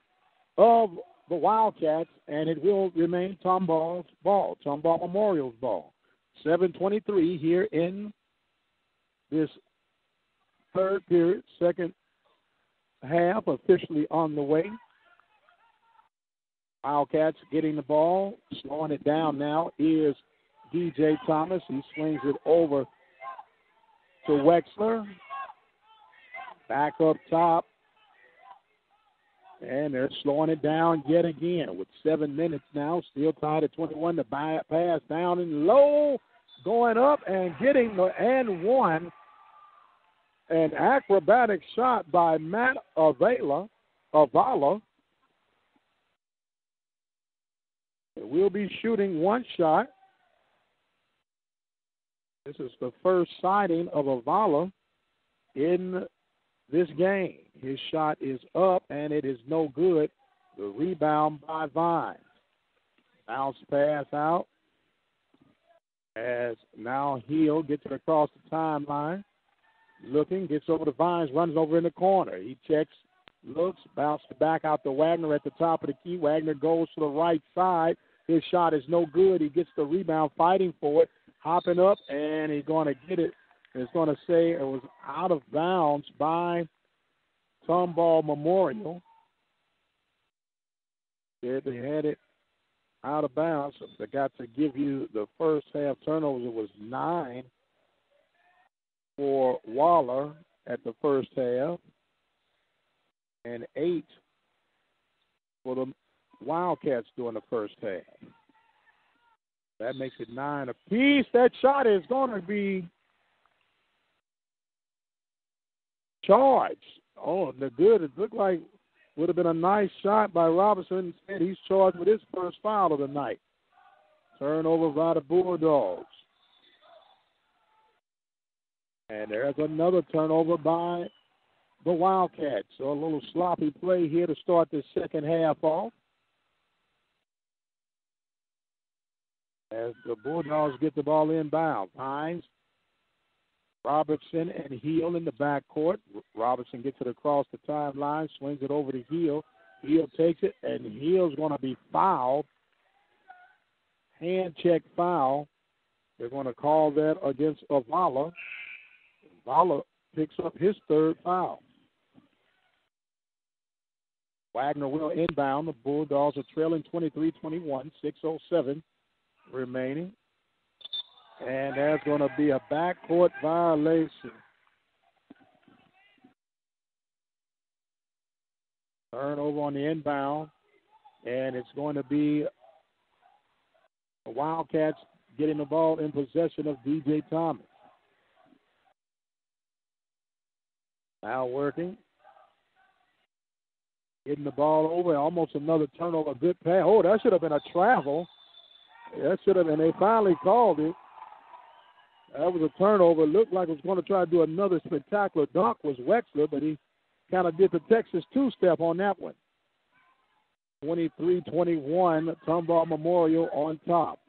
of the Wildcats, and it will remain Tomball's ball, Tomball Memorial's ball. 7:23 here in this third period, second half officially on the way. Wildcats getting the ball, slowing it down now is DJ Thomas. He swings it over to Wexler. Back up top. And they're slowing it down yet again with seven minutes now. Still tied at 21. The buy pass down and low, going up and getting the and one. An acrobatic shot by Matt Avala. Avala. We'll be shooting one shot. This is the first sighting of Avala in this game. His shot is up and it is no good. The rebound by Vines. Bounce pass out as now Hill gets it across the timeline. Looking, gets over the Vines, runs over in the corner. He checks, looks, bounces back out to Wagner at the top of the key. Wagner goes to the right side. His shot is no good. He gets the rebound, fighting for it, hopping up, and he's going to get it. It's going to say it was out of bounds by Tomball Memorial. Yeah, they had it out of bounds. They got to give you the first half turnovers. It was nine for Waller at the first half, and eight for the Wildcats during the first half. That makes it nine apiece. That shot is going to be charged. Oh, the good. It looked like would have been a nice shot by Robinson. Instead, he's charged with his first foul of the night. Turnover by the Bulldogs. And there's another turnover by the Wildcats. So a little sloppy play here to start the second half off. As the Bulldogs get the ball inbound, Hines Robertson and Hill in the backcourt. Robertson gets it across the timeline, swings it over to Hill. Hill takes it, and Hill's going to be fouled. Hand check foul. They're going to call that against Avala. Avala picks up his third foul. Wagner will inbound. The Bulldogs are trailing 23 21, 6.07 remaining. And there's going to be a backcourt violation. Turnover on the inbound. And it's going to be the Wildcats getting the ball in possession of DJ Thomas. Now working. Getting the ball over. Almost another turnover. Good pass. Oh, that should have been a travel. That should have been. They finally called it. That was a turnover. Looked like it was going to try to do another spectacular dunk was Wexler, but he kind of did the Texas two-step on that one. 23-21, Tomball Memorial on top.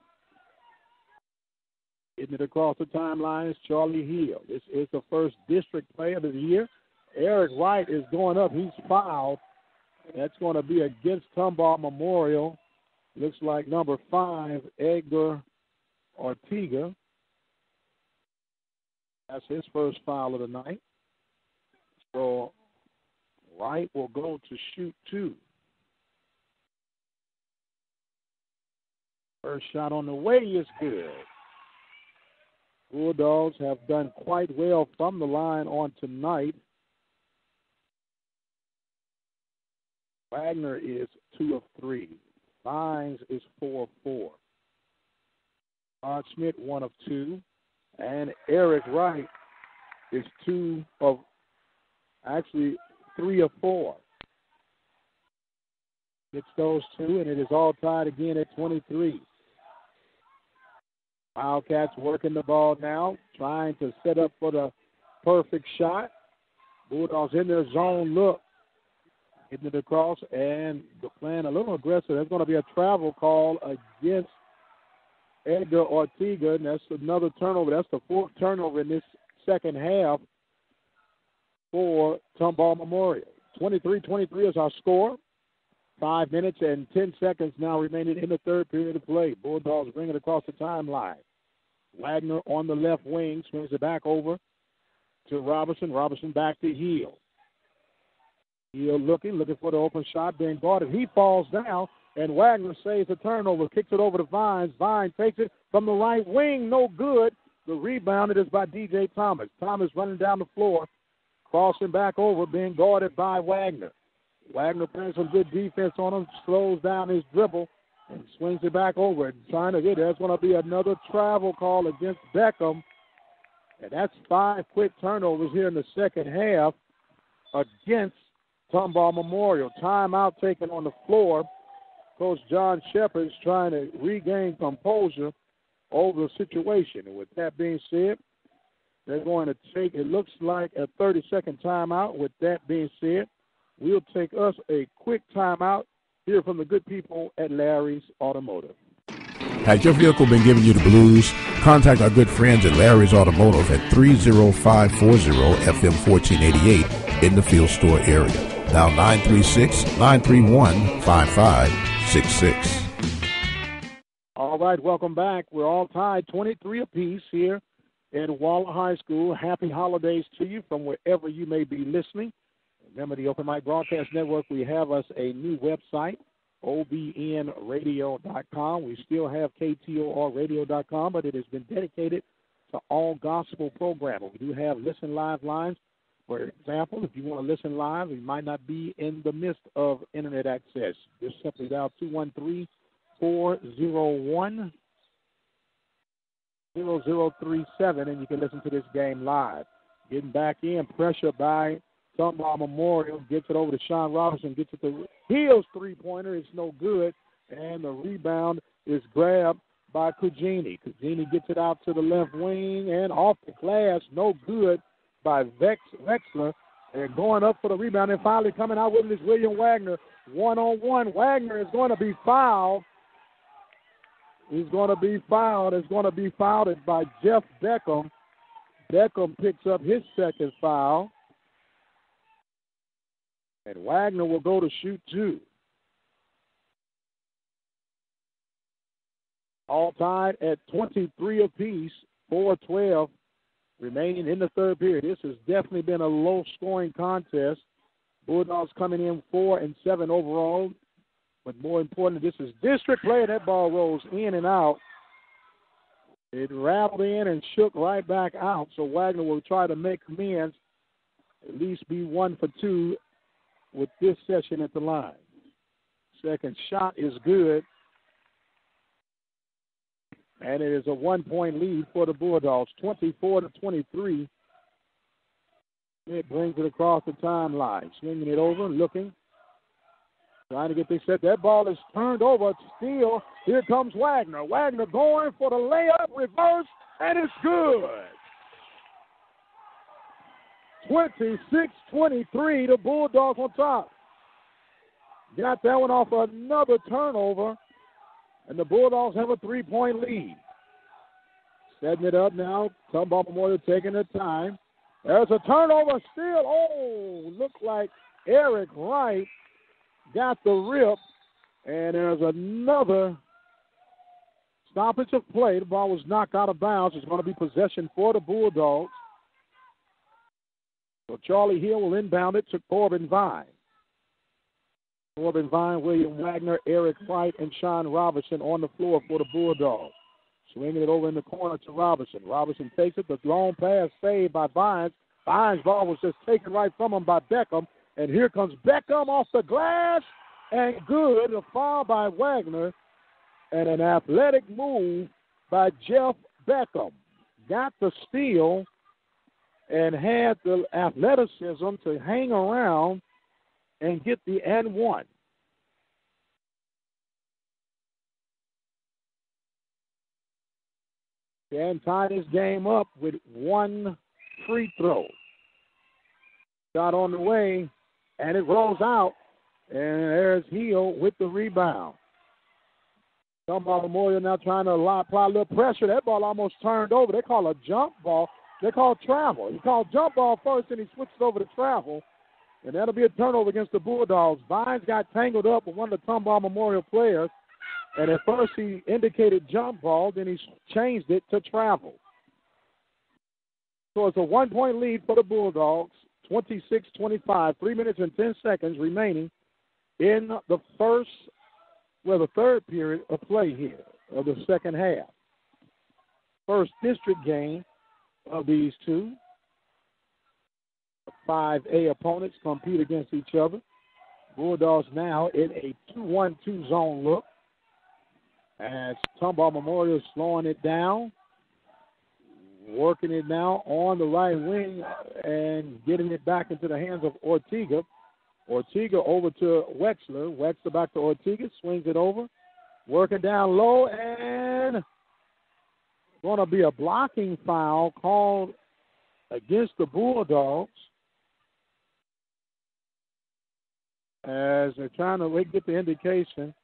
Getting it across the timeline is Charlie Hill. This is the first district player of the year. Eric Wright is going up. He's fouled. That's going to be against Tomball Memorial. Looks like number five, Edgar Ortega. That's his first foul of the night. So Wright will go to shoot two. First shot on the way is good. Bulldogs have done quite well from the line on tonight. Wagner is two of three. Vines is 4 of 4. Todd Schmidt, one of two. And Eric Wright is two of, actually, three of four. It's those two, and it is all tied again at 23. Wildcats working the ball now, trying to set up for the perfect shot. Bulldogs in their zone look, getting it across, and the plan a little aggressive. There's going to be a travel call against Edgar Ortega, and that's another turnover. That's the fourth turnover in this second half for Tomball Memorial. 23 23 is our score. Five minutes and 10 seconds now remaining in the third period of play. Bulldogs bring it across the timeline. Wagner on the left wing swings it back over to Robinson. Robinson back to Hill. Hill looking, looking for the open shot, being guarded. He falls down, and Wagner saves the turnover, kicks it over to Vines. Vines takes it from the right wing, no good. The rebound it is by DJ Thomas. Thomas running down the floor, crossing back over, being guarded by Wagner. Wagner playing some good defense on him, slows down his dribble, and swings it back over. And trying to get There's going to be another travel call against Beckham. And that's five quick turnovers here in the second half against Tomball Memorial. Timeout taken on the floor. Coach John Shepard is trying to regain composure over the situation. And with that being said, they're going to take, it looks like a 30 second timeout. With that being said, we'll take us a quick timeout here from the good people at Larry's Automotive. Has your vehicle been giving you the blues? Contact our good friends at Larry's Automotive at 30540 FM 1488 in the field store area. Now 936 931 5566. All right, welcome back. We're all tied 23 apiece here at Waller High School. Happy holidays to you from wherever you may be listening. Remember, the Open Mic Broadcast Network, we have us a new website, obnradio.com. We still have ktorradio.com, but it has been dedicated to all gospel programming. We do have listen live lines. For example, if you want to listen live, you might not be in the midst of internet access. Just simply dial 213 401 0037 and you can listen to this game live. Getting back in, pressure by Tomball Memorial gets it over to Sean Robinson, gets it to three pointer. It's no good. And the rebound is grabbed by Cugini. Cugini gets it out to the left wing and off the glass. No good by Vex, Wexler. And going up for the rebound and finally coming out with it is William Wagner. One on one. Wagner is going to be fouled. He's going to be fouled. It's going to be fouled by Jeff Beckham. Beckham picks up his second foul. And Wagner will go to shoot two. All tied at 23 apiece, 4 12 remaining in the third period. This has definitely been a low scoring contest. Bulldogs coming in 4 and 7 overall. But more importantly, this is district play. That ball rolls in and out. It rattled in and shook right back out. So Wagner will try to make amends, at least be one for two with this session at the line. Second shot is good. And it is a one point lead for the Bulldogs, 24 to 23. It brings it across the timeline, swinging it over, looking, trying to get this set. That ball is turned over. Still, here comes Wagner. Wagner going for the layup, reverse, and it's good. 26 23. The Bulldogs on top. Got that one off another turnover, and the Bulldogs have a three point lead. Setting it up now. Tomball Memorial taking their time. There's a turnover still. Oh, looks like Eric Wright got the rip, and there's another stoppage of play. The ball was knocked out of bounds. It's going to be possession for the Bulldogs. So Charlie Hill will inbound it to Corbin Vine. Corbin Vine, William Wagner, Eric Wright, and Sean Robinson on the floor for the Bulldogs. Swinging it over in the corner to Robinson. Robinson takes it. The long pass saved by Vines. Vines' ball was just taken right from him by Beckham. And here comes Beckham off the glass. and good. A foul by Wagner and an athletic move by Jeff Beckham. Got the steal and had the athleticism to hang around and get the and one. And tie this game up with one free throw. Shot on the way, and it rolls out. And there's Hill with the rebound. Tomball Memorial now trying to apply a little pressure. That ball almost turned over. They call a jump ball. They call travel. He called jump ball first, and he switched over to travel. And that'll be a turnover against the Bulldogs. Vines got tangled up with one of the Tomball Memorial players. And at first he indicated jump ball, then he changed it to travel. So it's a one point lead for the Bulldogs, 26 25, three minutes and 10 seconds remaining in the first, well, the third period of play here of the second half. First district game of these two. 5A opponents compete against each other. Bulldogs now in a 2 1 2 zone look. As Tomball Memorial slowing it down, working it now on the right wing and getting it back into the hands of Ortega. Ortega over to Wexler. Wexler back to Ortega, swings it over, working down low, and going to be a blocking foul called against the Bulldogs. As they're trying to get the indication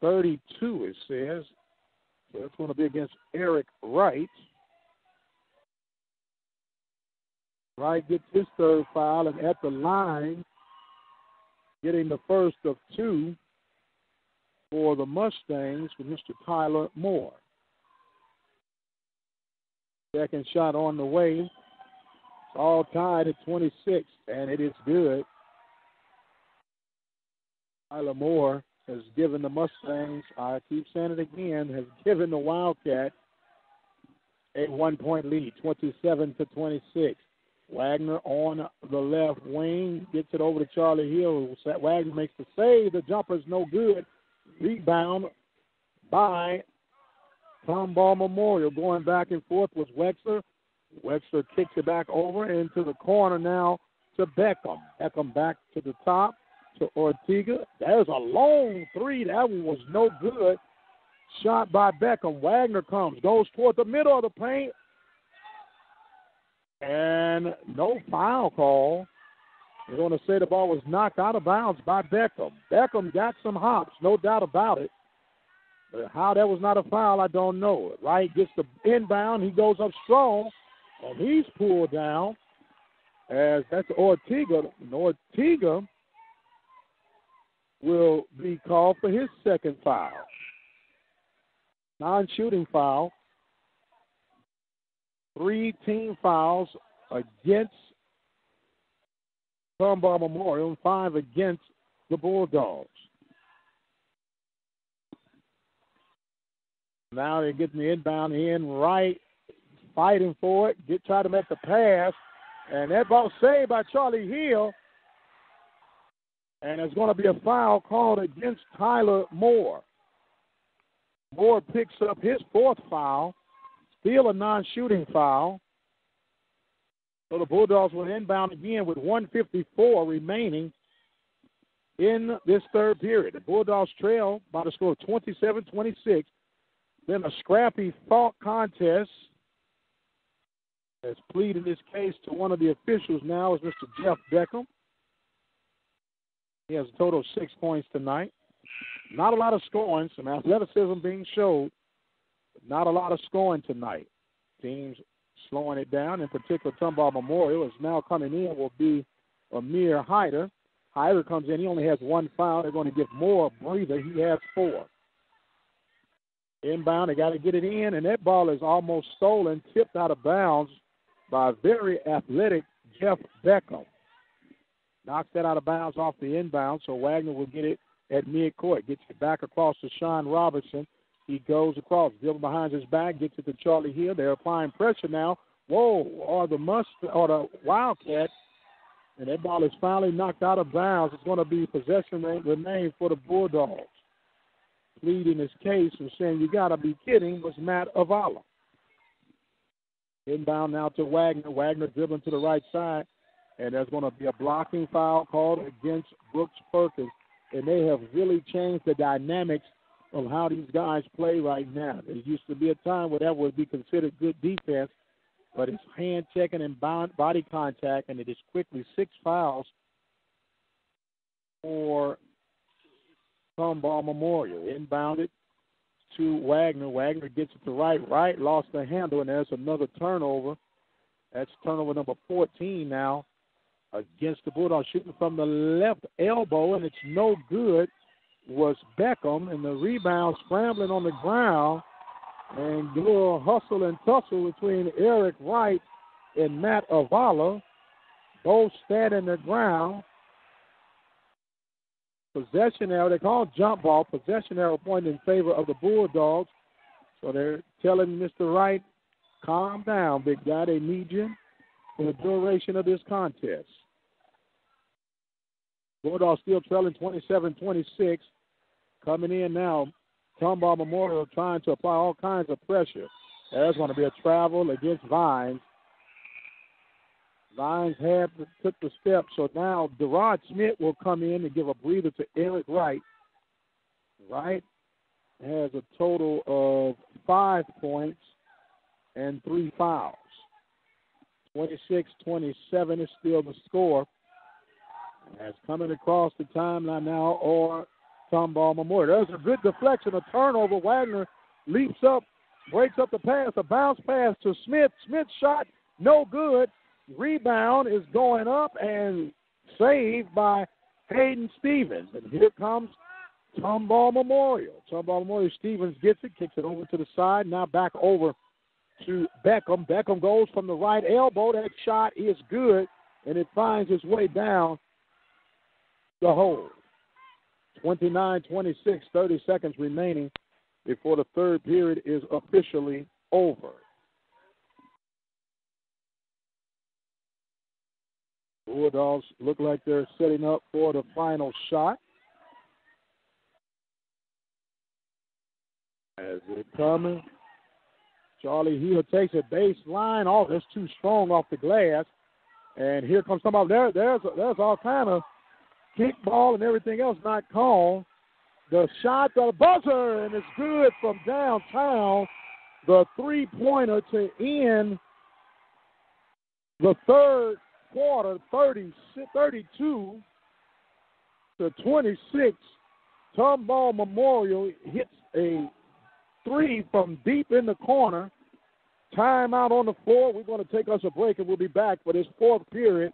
32, it says. So it's going to be against Eric Wright. Wright gets his third foul, and at the line, getting the first of two for the Mustangs with Mr. Tyler Moore. Second shot on the way. It's all tied at 26, and it is good. Tyler Moore has given the Mustangs, I keep saying it again, has given the Wildcat a one point lead, 27 to 26. Wagner on the left wing gets it over to Charlie Hill. Wagner makes the save. The jumper's no good. Rebound by Tomball Memorial. Going back and forth was Wexler. Wexler kicks it back over into the corner now to Beckham. Beckham back to the top to Ortega. There's a long three. That one was no good. Shot by Beckham. Wagner comes, goes toward the middle of the paint. And no foul call. They're going to say the ball was knocked out of bounds by Beckham. Beckham got some hops, no doubt about it. But how that was not a foul, I don't know. Wright gets the inbound. He goes up strong, and he's pulled down. As that's Ortega. And Ortega will be called for his second foul. Non shooting foul. Three team fouls against Tomball Memorial five against the Bulldogs. Now they're getting the inbound in right, fighting for it, get try to make the pass, and that ball saved by Charlie Hill. And there's going to be a foul called against Tyler Moore. Moore picks up his fourth foul, still a non shooting foul. So the Bulldogs will inbound again with 154 remaining in this third period. The Bulldogs trail by the score of 27 26. Then a scrappy thought contest has pleaded this case to one of the officials now is Mr. Jeff Beckham. He has a total of six points tonight. Not a lot of scoring, some athleticism being showed, not a lot of scoring tonight. Teams slowing it down. In particular, Tomball Memorial is now coming in will be Amir Hyder. Hyder comes in. He only has one foul. They're going to give more breather. He has four. Inbound, they got to get it in, and that ball is almost stolen, tipped out of bounds by very athletic Jeff Beckham knocks that out of bounds off the inbound, so Wagner will get it at midcourt. Gets it back across to Sean Robertson. He goes across, dribbling behind his back, gets it to Charlie Hill. They're applying pressure now. Whoa, or the must or the Wildcat. And that ball is finally knocked out of bounds. It's going to be possession remain for the Bulldogs. Pleading his case and saying, You got to be kidding, was Matt Avala. Inbound now to Wagner. Wagner dribbling to the right side. And there's going to be a blocking foul called against Brooks Perkins. And they have really changed the dynamics of how these guys play right now. There used to be a time where that would be considered good defense, but it's hand checking and body contact, and it is quickly six fouls for Tomball Memorial. Inbounded to Wagner. Wagner gets it to Wright, Wright, lost the handle, and there's another turnover. That's turnover number 14 now against the Bulldogs, shooting from the left elbow, and it's no good. Was Beckham, and the rebound scrambling on the ground, and a little hustle and tussle between Eric Wright and Matt Avala, both standing the ground. Possession arrow, they call jump ball. Possession arrow pointing in favor of the Bulldogs. So they're telling Mr. Wright, calm down, big guy. They need you for the duration of this contest. Bulldogs still trailing 27 26. Coming in now, Tomball Memorial trying to apply all kinds of pressure. There's going to be a travel against Vines. Vines had took the step, so now Derod Smith will come in and give a breather to Eric Wright. Wright has a total of five points and three fouls. 26 27 is still the score. As coming across the timeline now, or Tomball Memorial. There's a good deflection, a turnover. Wagner leaps up, breaks up the pass, a bounce pass to Smith. Smith's shot, no good. Rebound is going up and saved by Hayden Stevens. And here comes Tomball Memorial. Tomball Memorial Stevens gets it, kicks it over to the side, now back over to Beckham. Beckham goes from the right elbow. That shot is good, and it finds its way down the hole. 29 26, 30 seconds remaining before the third period is officially over. Bulldogs look like they're setting up for the final shot. As it coming, Charlie Hill takes a baseline. Oh, that's too strong off the glass. And here comes somebody. There, there's there's all kind of kickball and everything else not called. The shot, the buzzer, and it's good from downtown. The three pointer to end the third quarter, 30, 32 to 26. Tomball Memorial hits a three from deep in the corner. Timeout on the floor. We're going to take us a break and we'll be back for this fourth period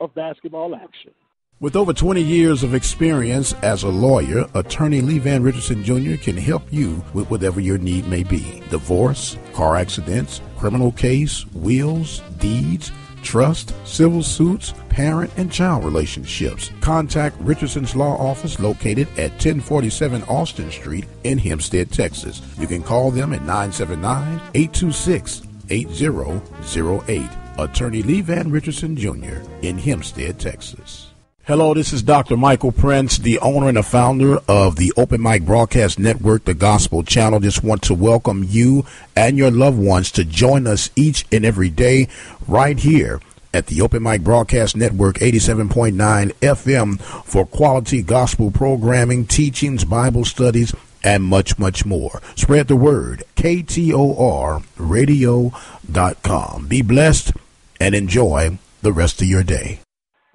of basketball action. With over 20 years of experience as a lawyer, attorney Lee Van Richardson Jr. can help you with whatever your need may be. Divorce, car accidents, criminal case, wills, deeds, trust, civil suits, parent and child relationships. Contact Richardson's Law Office located at 1047 Austin Street in Hempstead, Texas. You can call them at 979 826 8008. Attorney Lee Van Richardson Jr. in Hempstead, Texas. Hello, this is Dr. Michael Prince, the owner and the founder of the Open Mic Broadcast Network, the Gospel Channel. Just want to welcome you and your loved ones to join us each and every day right here at the Open Mic Broadcast Network 87.9 FM for quality gospel programming, teachings, Bible studies, and much, much more. Spread the word. KTOR radio.com. Be blessed and enjoy the rest of your day.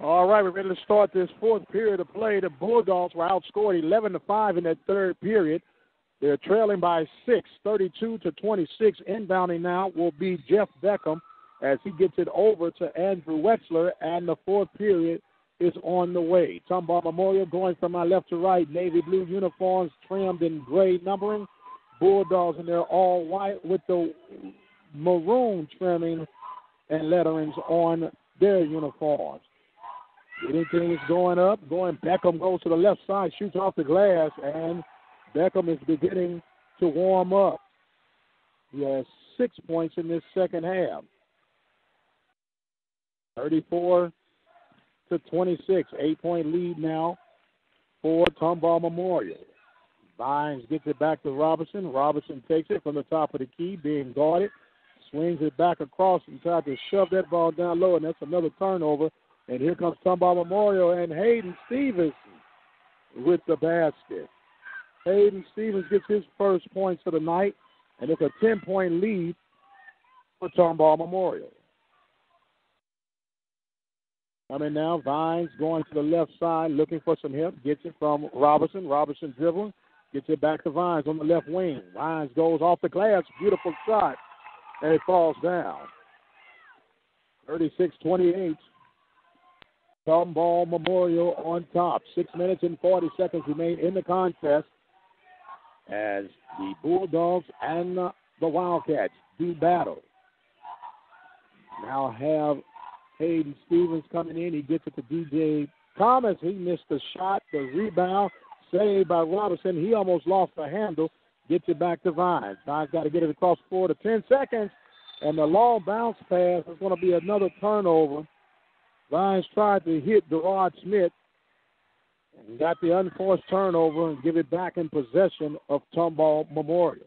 All right, we're ready to start this fourth period of play. The Bulldogs were outscored 11 to 5 in that third period. They're trailing by six, 32 to 26. Inbounding now will be Jeff Beckham as he gets it over to Andrew Wexler, and the fourth period is on the way. Tomball Memorial going from my left to right. Navy blue uniforms trimmed in gray numbering. Bulldogs and they're all white with the maroon trimming and letterings on their uniforms. Anything is going up, going. Beckham goes to the left side, shoots off the glass, and Beckham is beginning to warm up. He has six points in this second half. 34 to 26. Eight point lead now for Tomball Memorial. Vines gets it back to Robinson. Robinson takes it from the top of the key, being guarded. Swings it back across and tries to shove that ball down low, and that's another turnover. And here comes Tomball Memorial and Hayden Stevens with the basket. Hayden Stevens gets his first points of the night, and it's a 10 point lead for Tomball Memorial. Coming now, Vines going to the left side looking for some help. Gets it from Robinson. Robinson dribbling. Gets it back to Vines on the left wing. Vines goes off the glass. Beautiful shot. And it falls down. 36 28. Tomball Memorial on top. Six minutes and 40 seconds remain in the contest as the Bulldogs and the Wildcats do battle. Now have Hayden Stevens coming in. He gets it to DJ Thomas. He missed the shot, the rebound, saved by Robinson. He almost lost the handle. Gets it back to Vines. Vines got to get it across four to ten seconds. And the long bounce pass is going to be another turnover. Vines tried to hit Gerard Smith and got the unforced turnover and give it back in possession of Tomball Memorial.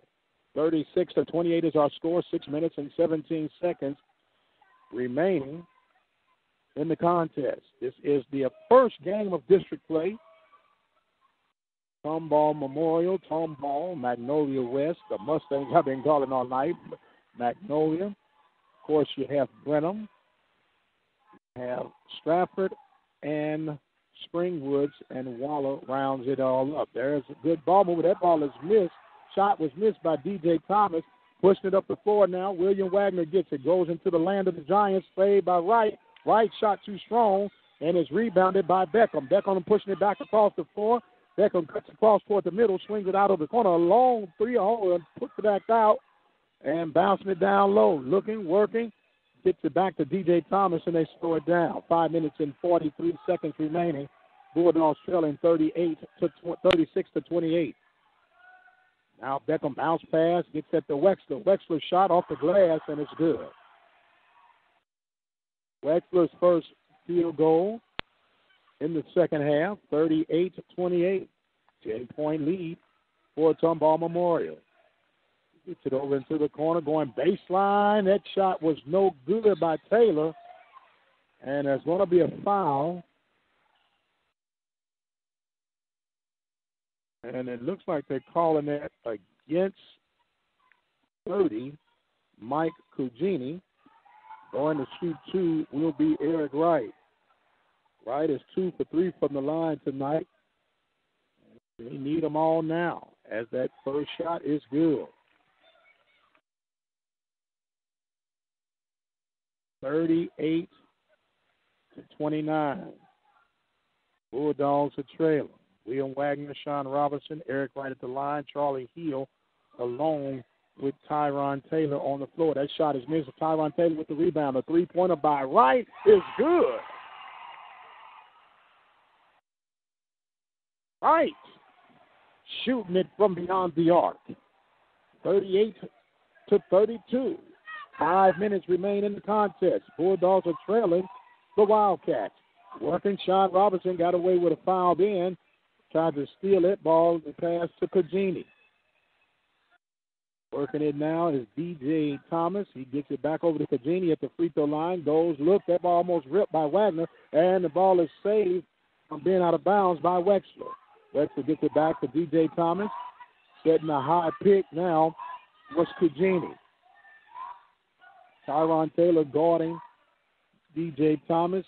36 to 28 is our score. Six minutes and 17 seconds remaining in the contest. This is the first game of district play. Tomball Memorial, Tomball, Magnolia West. The Mustangs have been calling all night. Magnolia. Of course, you have Brenham, have Stratford, and Springwoods, and Waller rounds it all up. There's a good ball move. That ball is missed. Shot was missed by DJ Thomas. Pushing it up the floor now. William Wagner gets it. Goes into the land of the Giants. Fade by Wright. Right shot too strong and is rebounded by Beckham. Beckham pushing it back across the floor. Beckham cuts across toward the middle, swings it out of the corner. A long three hole and puts it back out and bouncing it down low. Looking, working, gets it back to DJ Thomas and they score it down. Five minutes and 43 seconds remaining. Bulldogs trailing 38 to 36 to 28. Now Beckham bounce pass, gets at the Wexler. Wexler shot off the glass and it's good. Wexler's first field goal in the second half, 38 to 28. 10 point lead for Tomball Memorial. It over into the corner, going baseline. That shot was no good by Taylor. And there's going to be a foul. And it looks like they're calling that against 30, Mike Cugini. Going to shoot two will be Eric Wright. Wright is two for three from the line tonight. They need them all now, as that first shot is good. 38 to 29. Bulldogs are trailing. William Wagner, Sean Robinson, Eric Wright at the line, Charlie Hill alone with Tyron Taylor on the floor. That shot is missed. Tyron Taylor with the rebound. A three pointer by Wright is good. Wright shooting it from beyond the arc. 38 to 32. Five minutes remain in the contest. Bulldogs are trailing the Wildcats. Working Sean Robinson got away with a foul then. Tried to steal it. Ball the pass to Cugini. Working it now is DJ Thomas. He gets it back over to Cugini at the free throw line. Goes, look, that ball almost ripped by Wagner, and the ball is saved from being out of bounds by Wexler. Wexler gets it back to DJ Thomas. Setting a high pick now was Cugini. Tyron Taylor guarding DJ Thomas.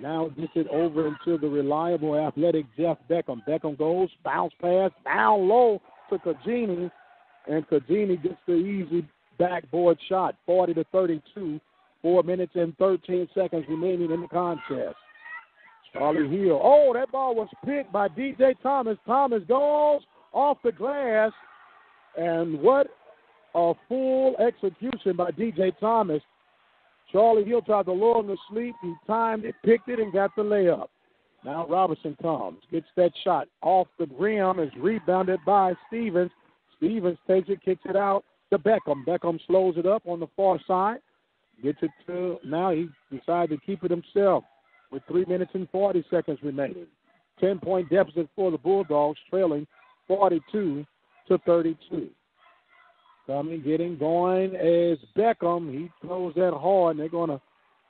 Now gets it over into the reliable athletic Jeff Beckham. Beckham goes, bounce pass, down low to Cugini, and Cugini gets the easy backboard shot, 40 to 32. Four minutes and 13 seconds remaining in the contest. Charlie Hill. Oh, that ball was picked by DJ Thomas. Thomas goes off the glass, and what a full execution by DJ Thomas. Charlie Hill tried to lure him to sleep. He timed it, picked it, and got the layup. Now Robinson comes, gets that shot off the rim, is rebounded by Stevens. Stevens takes it, kicks it out to Beckham. Beckham slows it up on the far side. Gets it to now he decides to keep it himself. with 3 minutes and 40 seconds remaining. 10 point deficit for the Bulldogs, trailing 42 to 32. Coming, getting going is Beckham. He throws that hard, and they're going to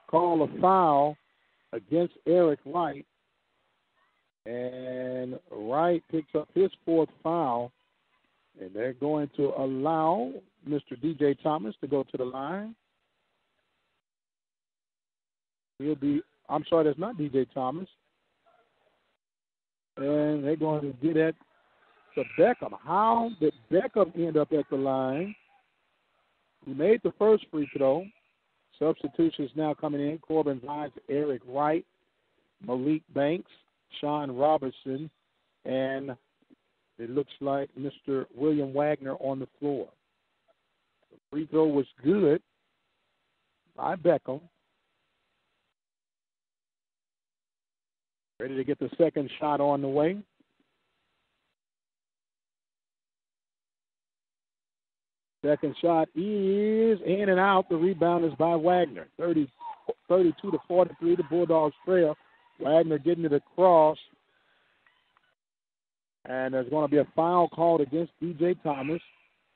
call a foul against Eric Wright. And Wright picks up his fourth foul, and they're going to allow Mr. DJ Thomas to go to the line. He'll be, I'm sorry, that's not DJ Thomas. And they're going to get that to Beckham. How did Beckham end up at the line? He made the first free throw. Substitutions now coming in. Corbin Vines, Eric Wright, Malik Banks, Sean Robertson, and it looks like Mr. William Wagner on the floor. The free throw was good by Beckham. Ready to get the second shot on the way. Second shot is in and out. The rebound is by Wagner. 30, 32 to 43. The Bulldogs trail. Wagner getting it across. And there's going to be a foul called against DJ Thomas.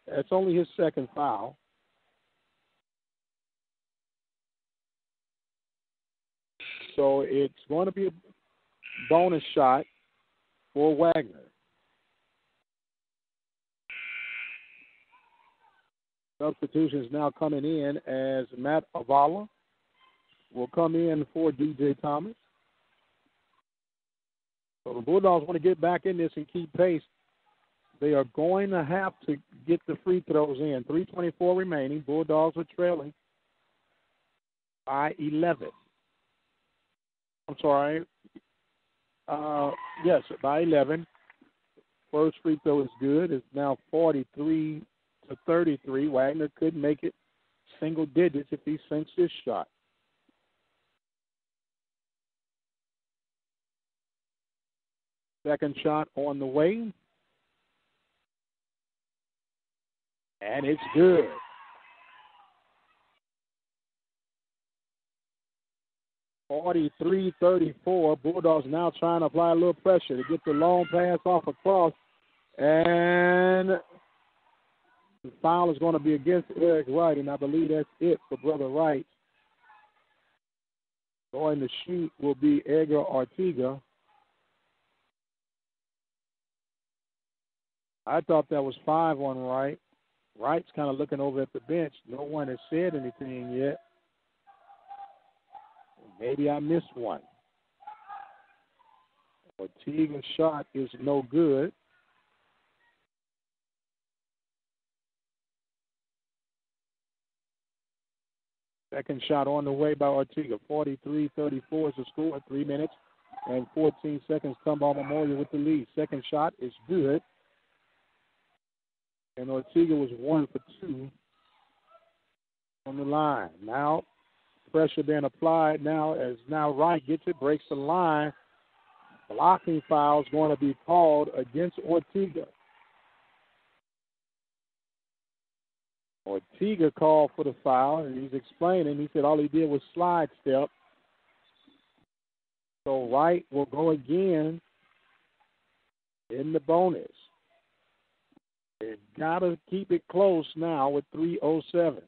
That's only his second foul. So it's going to be a bonus shot for Wagner. Substitutions now coming in as Matt Avala will come in for DJ Thomas. So the Bulldogs want to get back in this and keep pace. They are going to have to get the free throws in. 324 remaining. Bulldogs are trailing by 11. I'm sorry. Uh, yes, by 11. First free throw is good. It's now 43 to 33. Wagner could make it single digits if he sinks this shot. Second shot on the way. And it's good. Forty-three, thirty-four. Bulldogs now trying to apply a little pressure to get the long pass off across, and the foul is going to be against Eric Wright, and I believe that's it for Brother Wright. Going to shoot will be Edgar Ortega. I thought that was five on Wright. Wright's kind of looking over at the bench. No one has said anything yet. Maybe I missed one. Ortega's shot is no good. Second shot on the way by Ortega. 43 34 is the score at three minutes and 14 seconds. Tomball Memorial with the lead. Second shot is good. And Ortega was one for two on the line. Now, pressure being applied now as now Wright gets it, breaks the line. Blocking foul is going to be called against Ortega. Ortega called for the foul, and he's explaining. He said all he did was slide step. So Wright will go again in the bonus. They've got to keep it close now with 307.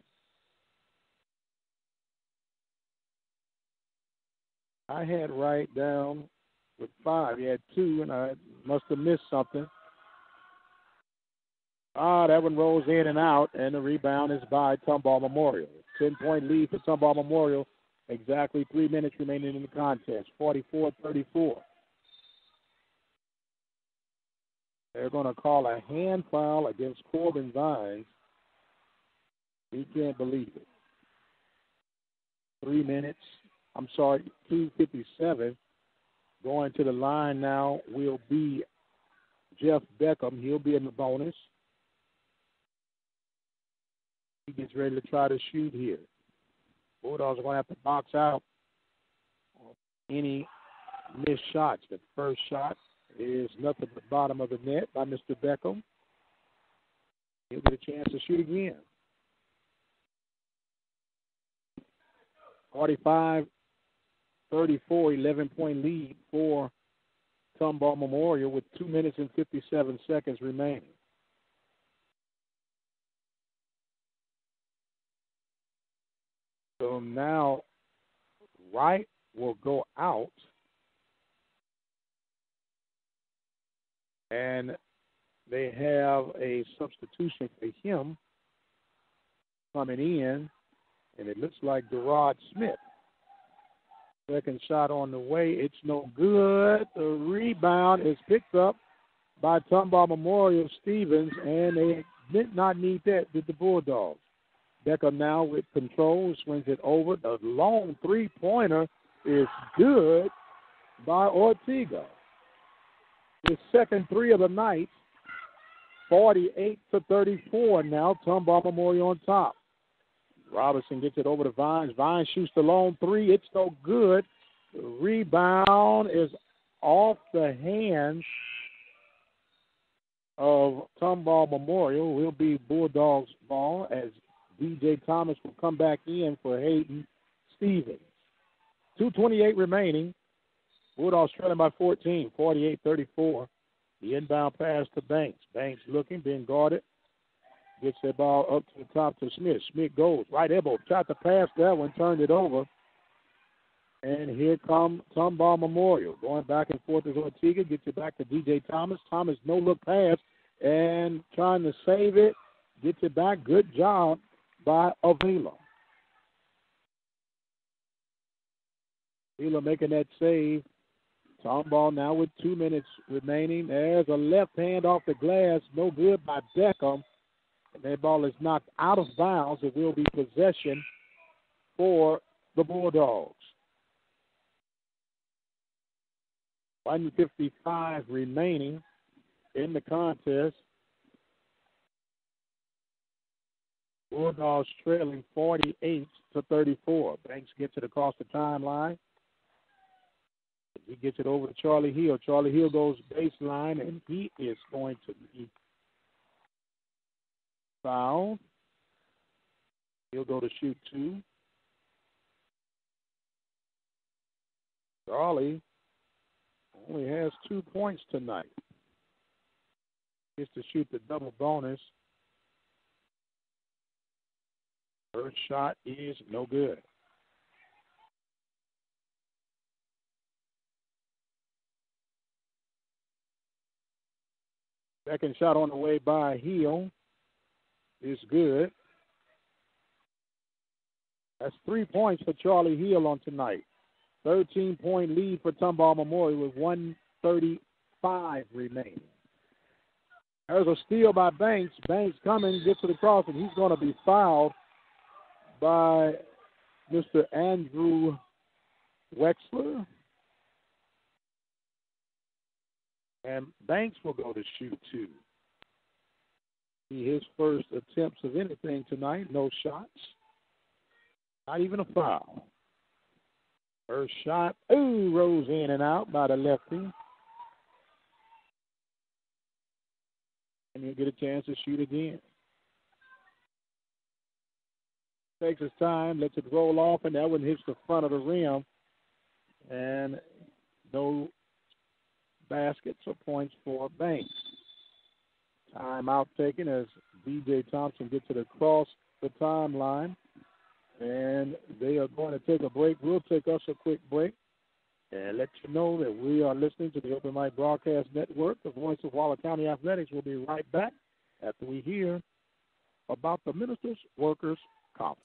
I had Wright down with five. He had two, and I must have missed something. Ah, that one rolls in and out, and the rebound is by Tomball Memorial. 10 point lead for Tomball Memorial. Exactly three minutes remaining in the contest 44 34. They're going to call a hand foul against Corbin Vines. He can't believe it. Three minutes. I'm sorry, 257. Going to the line now will be Jeff Beckham. He'll be in the bonus. He gets ready to try to shoot here. Bulldogs are going to have to box out any missed shots. The first shot is nothing but the bottom of the net by Mr. Beckham. He'll get a chance to shoot again. 45 34, 11 point lead for Tomball Memorial with 2 minutes and 57 seconds remaining. So now Wright will go out. And they have a substitution for him coming in, and it looks like Gerard Smith. Second shot on the way. It's no good. The rebound is picked up by Tomball Memorial Stevens, and they did not need that, did the Bulldogs. Becker now with control, swings it over. The long three pointer is good by Ortega. His second three of the night, 48 to 34 now. Tomball Memorial on top. Robinson gets it over to Vines. Vines shoots the long three. It's no good. The rebound is off the hands of Tomball Memorial. Will be Bulldogs ball as DJ Thomas will come back in for Hayden Stevens. 2.28 remaining. Bulldogs trailing by 14, 48 34. The inbound pass to Banks. Banks looking, being guarded. Gets that ball up to the top to Smith. Smith goes. Right elbow. Tried to pass that one, turned it over. And here come Tomball Memorial. Going back and forth as Ortega. Gets it back to DJ Thomas. Thomas, no look pass. And trying to save it. Gets it back. Good job by Avila. Avila making that save. Tomball now with two minutes remaining. There's a left hand off the glass. No good by Beckham. And that ball is knocked out of bounds. It will be possession for the Bulldogs. 155 remaining in the contest. Bulldogs trailing 48 to 34. Banks gets it across the timeline. He gets it over to Charlie Hill. Charlie Hill goes baseline, and he is going to be fouled. He'll go to shoot two. Charlie only has two points tonight. Gets to shoot the double bonus. First shot is no good. Second shot on the way by Hill is good. That's three points for Charlie Hill on tonight. 13 point lead for Tomball Memorial with 135 remaining. There's a steal by Banks. Banks coming, gets to the cross, and he's going to be fouled by Mr. Andrew Wexler. And Banks will go to shoot two. His first attempts of anything tonight, no shots. Not even a foul. First shot, ooh, rose in and out by the lefty. And he'll get a chance to shoot again. Takes his time, lets it roll off, and that one hits the front of the rim. And no baskets or points for Banks. Timeout taken as DJ Thompson gets it across the timeline. And they are going to take a break. We'll take us a quick break and let you know that we are listening to the Open Mic Broadcast Network, the voice of Waller County Athletics. We'll be right back after we hear about the Ministers Workers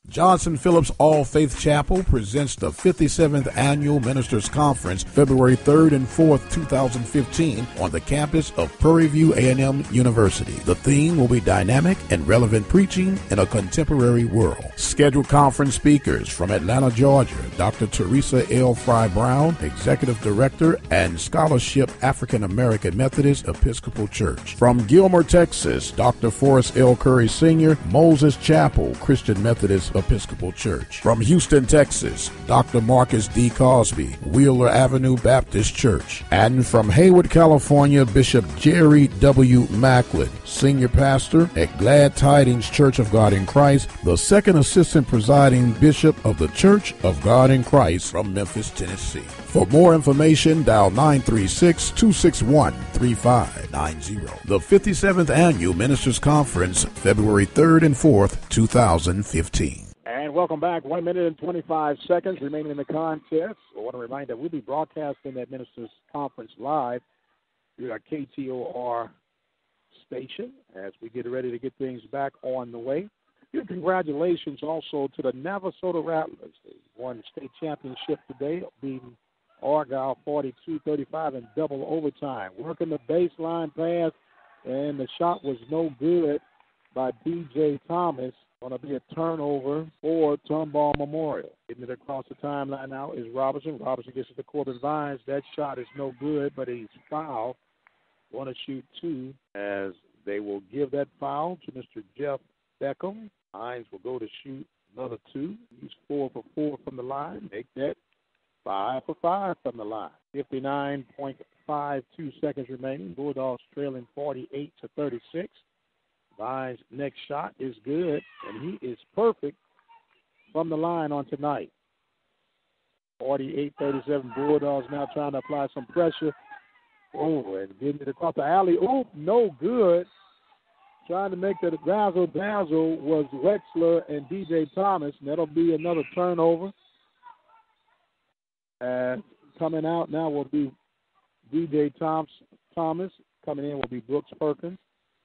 Johnson Phillips All Faith Chapel presents the 57th Annual Ministers Conference February 3rd and 4th, 2015 on the campus of Prairie View A&M University. The theme will be dynamic and relevant preaching in a contemporary world. Scheduled conference speakers from Atlanta, Georgia, Dr. Teresa L. Fry Brown, Executive Director and Scholarship African American Methodist Episcopal Church. From Gilmer, Texas, Dr. Forrest L. Curry Sr., Moses Chapel Christian Methodist Methodist Episcopal Church. From Houston, Texas, Dr. Marcus D. Cosby, Wheeler Avenue Baptist Church. And from Hayward, California, Bishop Jerry W. Macklin, Senior Pastor at Glad Tidings Church of God in Christ, the second assistant presiding bishop of the Church of God in Christ from Memphis, Tennessee. For more information, dial 936 261 3590. The 57th Annual Ministers Conference, February 3rd and 4th, 2015. And welcome back. One minute and 25 seconds remaining in the contest. I want to remind that we'll be broadcasting that Ministers Conference live through our KTOR station as we get ready to get things back on the way. Congratulations also to the Navasota Rattlers. They won state championship today, beating Argyle 42-35 in double overtime. Working the baseline pass, and the shot was no good by D.J. Thomas. Going to be a turnover for Tomball Memorial. Getting it across the timeline now is Robinson. Robinson gets to Corbin Vines. That shot is no good, but he's fouled. Want to shoot two as they will give that foul to Mr. Jeff Beckham. Vines will go to shoot another two. He's four for four from the line. Make that five for five from the line. 59.52 seconds remaining. Bulldogs trailing 48 to 36. Vines' next shot is good, and he is perfect from the line on tonight. 48-37 Bulldogs now trying to apply some pressure. Oh, and getting it across the alley. Oop, no good. Trying to make the dazzle dazzle was Wexler and DJ Thomas, and that'll be another turnover. And coming out now will be DJ Thomas. Thomas coming in will be Brooks Perkins.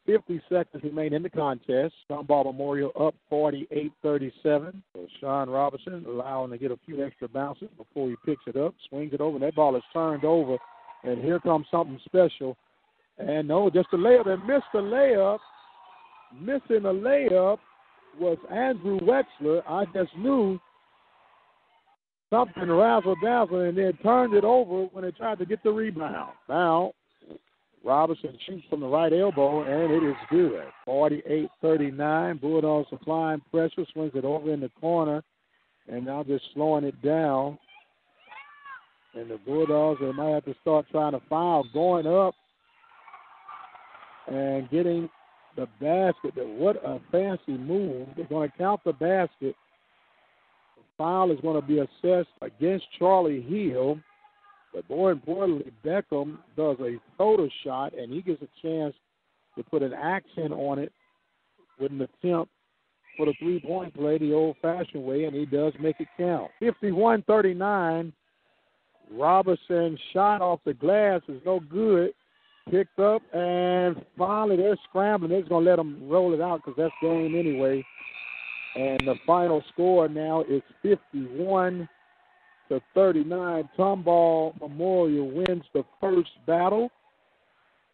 50 seconds remain in the contest. Tomball Memorial up 48-37. So Sean Robinson allowing to get a few extra bounces before he picks it up, swings it over, and that ball is turned over. And here comes something special. And no, just a layup. And missed the layup. Missing a layup was Andrew Wexler. I just knew something razzle dazzle and then turned it over when they tried to get the rebound. Now, Robinson shoots from the right elbow, and it is good. 48 39. Bulldogs applying pressure, swings it over in the corner, and now just slowing it down. And the Bulldogs, they might have to start trying to foul, going up and getting the basket. What a fancy move. They're going to count the basket. Foul is going to be assessed against Charlie Hill. But more importantly, Beckham does a photo shot, and he gets a chance to put an accent on it with an attempt for the three point play the old fashioned way, and he does make it count. 51 39. Robinson shot off the glass is no good. Picked up, and finally they're scrambling. They're going to let them roll it out because that's game anyway. And the final score now is 51 to 39. Tomball Memorial wins the first battle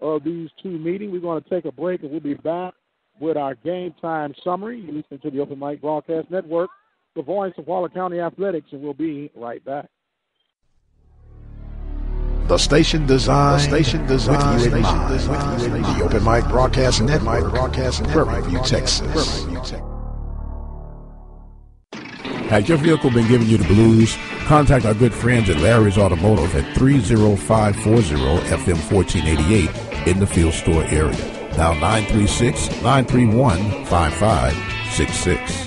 of these two meetings. We're going to take a break and we'll be back with our game time summary. You listen to the Open Mic Broadcast Network, the voice of Waller County Athletics, and we'll be right back. The station design, the station design, with you in mind. With you in mind. The Open Mic Broadcast Network, Broadcast Network, Prairie View, Texas. Has your vehicle been giving you the blues? Contact our good friends at Larry's Automotive at 30540 FM 1488 in the field store area. Now 936 931 5566.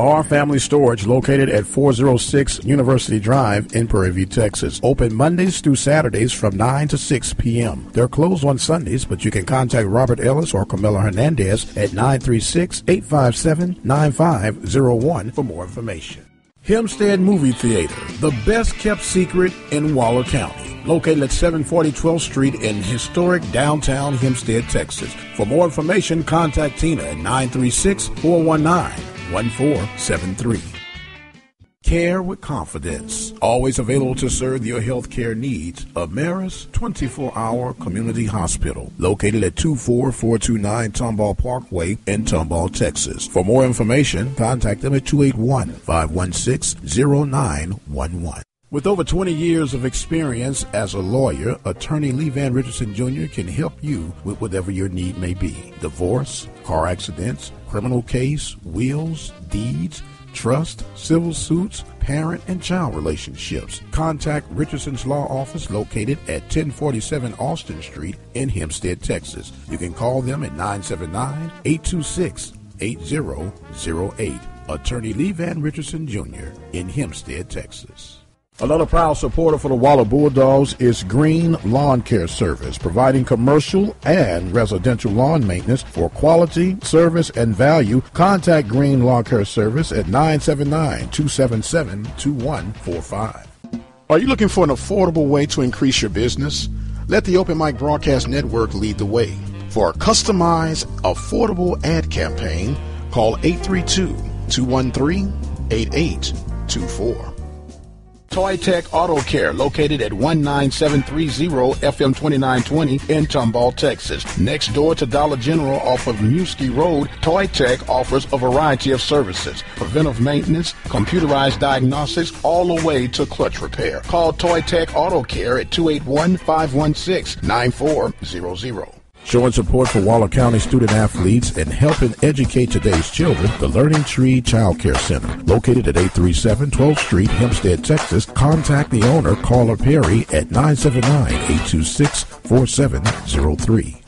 Our Family Storage, located at 406 University Drive in Prairie View, Texas. Open Mondays through Saturdays from 9 to 6 p.m. They're closed on Sundays, but you can contact Robert Ellis or Camilla Hernandez at 936-857-9501 for more information. Hempstead Movie Theater, the best kept secret in Waller County. Located at 740 12th Street in historic downtown Hempstead, Texas. For more information, contact Tina at 936 419 1473. Care with confidence. Always available to serve your healthcare needs. Emerus 24 hour community hospital. Located at 24429 Tomball Parkway in Tomball, Texas. For more information, contact them at 281 516 0911. With over 20 years of experience as a lawyer, attorney Lee Van Richardson Jr. can help you with whatever your need may be. Divorce, car accidents, criminal case, wills, deeds, trust, civil suits, parent and child relationships. Contact Richardson's Law Office located at 1047 Austin Street in Hempstead, Texas. You can call them at 979 826 8008. Attorney Lee Van Richardson Jr. in Hempstead, Texas. Another proud supporter for the Waller Bulldogs is Green Lawn Care Service, providing commercial and residential lawn maintenance for quality, service, and value. Contact Green Lawn Care Service at 979-277-2145. Are you looking for an affordable way to increase your business? Let the Open Mic Broadcast Network lead the way. For a customized, affordable ad campaign, call 832 213 8824. Toy Tech Auto Care, located at 19730 FM 2920 in Tomball, Texas. Next door to Dollar General off of Mueschke Road, Toy Tech offers a variety of services. Preventive maintenance, computerized diagnostics, all the way to clutch repair. Call Toy Tech Auto Care at 281 516 9400. Showing support for Waller County student athletes and helping educate today's children, the Learning Tree Child Care Center, located at 837 12th Street, Hempstead, Texas. Contact the owner, Carla Perry, at 979-826-4703.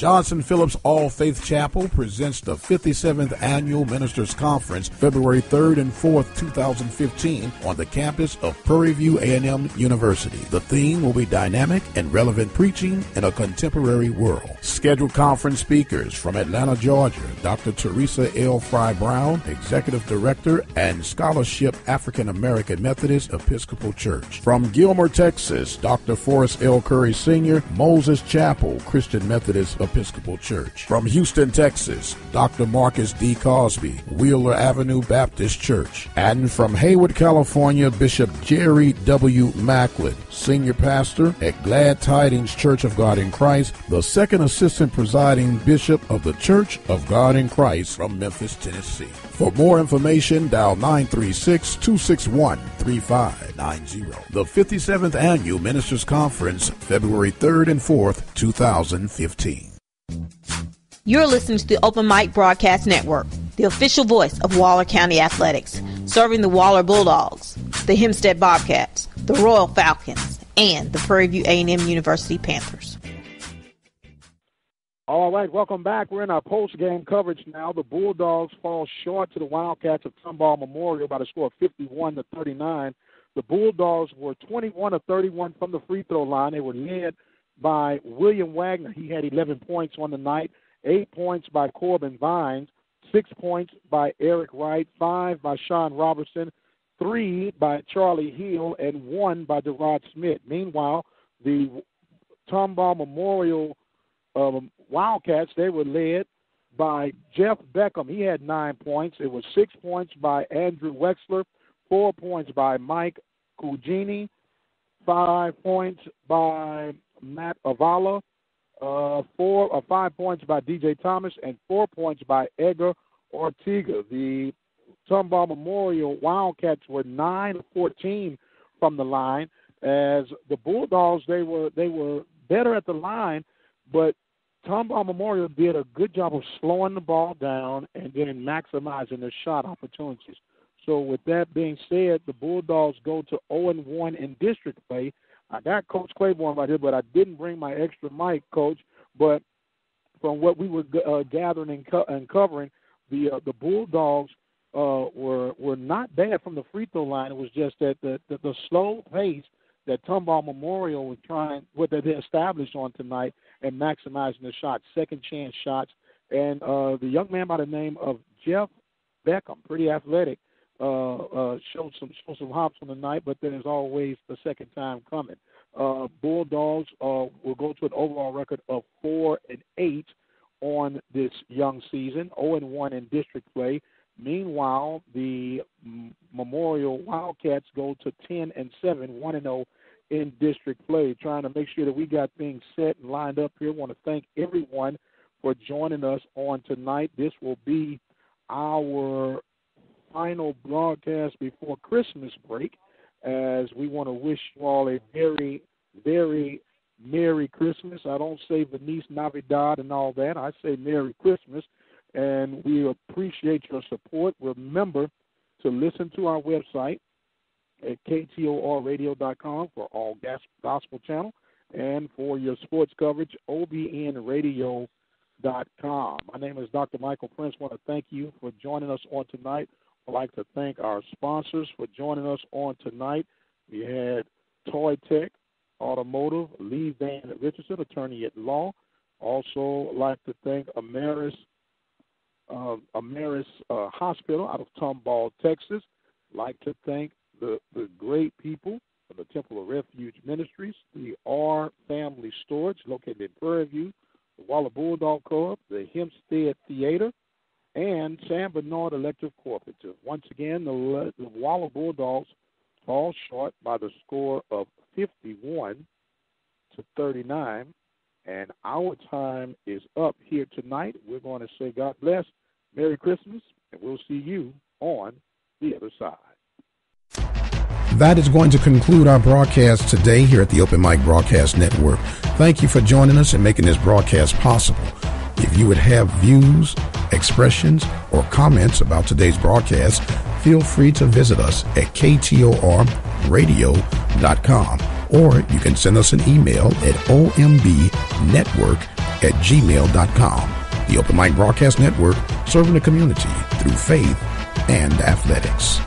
Johnson Phillips All Faith Chapel presents the 57th Annual Ministers Conference February 3rd and 4th, 2015 on the campus of Prairie View A&M University. The theme will be dynamic and relevant preaching in a contemporary world. Scheduled conference speakers from Atlanta, Georgia, Dr. Teresa L. Fry Brown, Executive Director and Scholarship African American Methodist Episcopal Church. From Gilmer, Texas, Dr. Forrest L. Curry Sr., Moses Chapel Christian Methodist Episcopal Church. From Houston, Texas, Dr. Marcus D. Cosby, Wheeler Avenue Baptist Church. And from Hayward, California, Bishop Jerry W. Macklin, Senior Pastor at Glad Tidings Church of God in Christ, the second assistant presiding bishop of the Church of God in Christ from Memphis, Tennessee. For more information, dial 936 261 3590. The 57th Annual Ministers Conference, February 3rd and 4th, 2015. You're listening to the Open Mic Broadcast Network, the official voice of Waller County Athletics, serving the Waller Bulldogs, the Hempstead Bobcats, the Royal Falcons, and the Prairie View A&M University Panthers. All right, welcome back. We're in our post-game coverage now. The Bulldogs fall short to the Wildcats of Tomball Memorial by the score of 51 to 39. The Bulldogs were 21 to 31 from the free throw line. They were led by William Wagner. He had 11 points on the night, eight points by Corbin Vines, six points by Eric Wright, five by Sean Robertson, three by Charlie Hill, and one by Derod Smith. Meanwhile, the Tomball Memorial um, Wildcats, they were led by Jeff Beckham. He had nine points. It was six points by Andrew Wexler, four points by Mike Cugini, five points by Matt Avala, uh, four or uh, five points by DJ Thomas, and four points by Edgar Ortega. The Tomball Memorial Wildcats were nine fourteen from the line, as the Bulldogs they were they were better at the line, but Tomball Memorial did a good job of slowing the ball down and then maximizing their shot opportunities. So, with that being said, the Bulldogs go to 0 1 in district play. I got Coach Claiborne right here, but I didn't bring my extra mic, Coach. But from what we were uh, gathering and, co- and, covering, the uh, the Bulldogs uh, were were not bad from the free throw line. It was just that the, the, the slow pace that Tomball Memorial was trying, what they established on tonight, and maximizing the shots, second chance shots. And uh, the young man by the name of Jeff Beckham, pretty athletic, uh, uh, showed some showed some hops on the night, but then there's always the second time coming. Uh, Bulldogs uh, will go to an overall record of four and eight on this young season, 0 and one in district play. Meanwhile, the Memorial Wildcats go to 10 and seven, one and zero in district play, trying to make sure that we got things set and lined up here. Want to thank everyone for joining us on tonight. This will be our final broadcast before Christmas break. as we want to wish you all a very, very Merry Christmas. I don't say Venice Navidad and all that. I say Merry Christmas. And we appreciate your support. Remember to listen to our website at ktorradio.com for all gospel channel and for your sports coverage, obnradio.com. My name is Dr. Michael Prince. I want to thank you for joining us on tonight. I'd like to thank our sponsors for joining us on tonight. We had Toy Tech Automotive, Lee Van Richardson, attorney at law. Also, like to thank Emerus, uh, Emerus uh, Hospital out of Tomball, Texas. Like to thank the, the great people of the Temple of Refuge Ministries, the R Family Storage located in Prairie View, the Waller Bulldog Co-op, the Hempstead Theater, and San Bernard Electric Cooperative. Once again, the, the Waller Bulldogs fall short by the score of 51 to 39. And our time is up here tonight. We're going to say God bless, Merry Christmas, and we'll see you on the other side. That is going to conclude our broadcast today here at the Open Mic Broadcast Network. Thank you for joining us and making this broadcast possible. If you would have views, expressions, or comments about today's broadcast, feel free to visit us at ktorradio.com or you can send us an email at ombnetwork at gmail.com. The Open Mic Broadcast Network, serving the community through faith and athletics.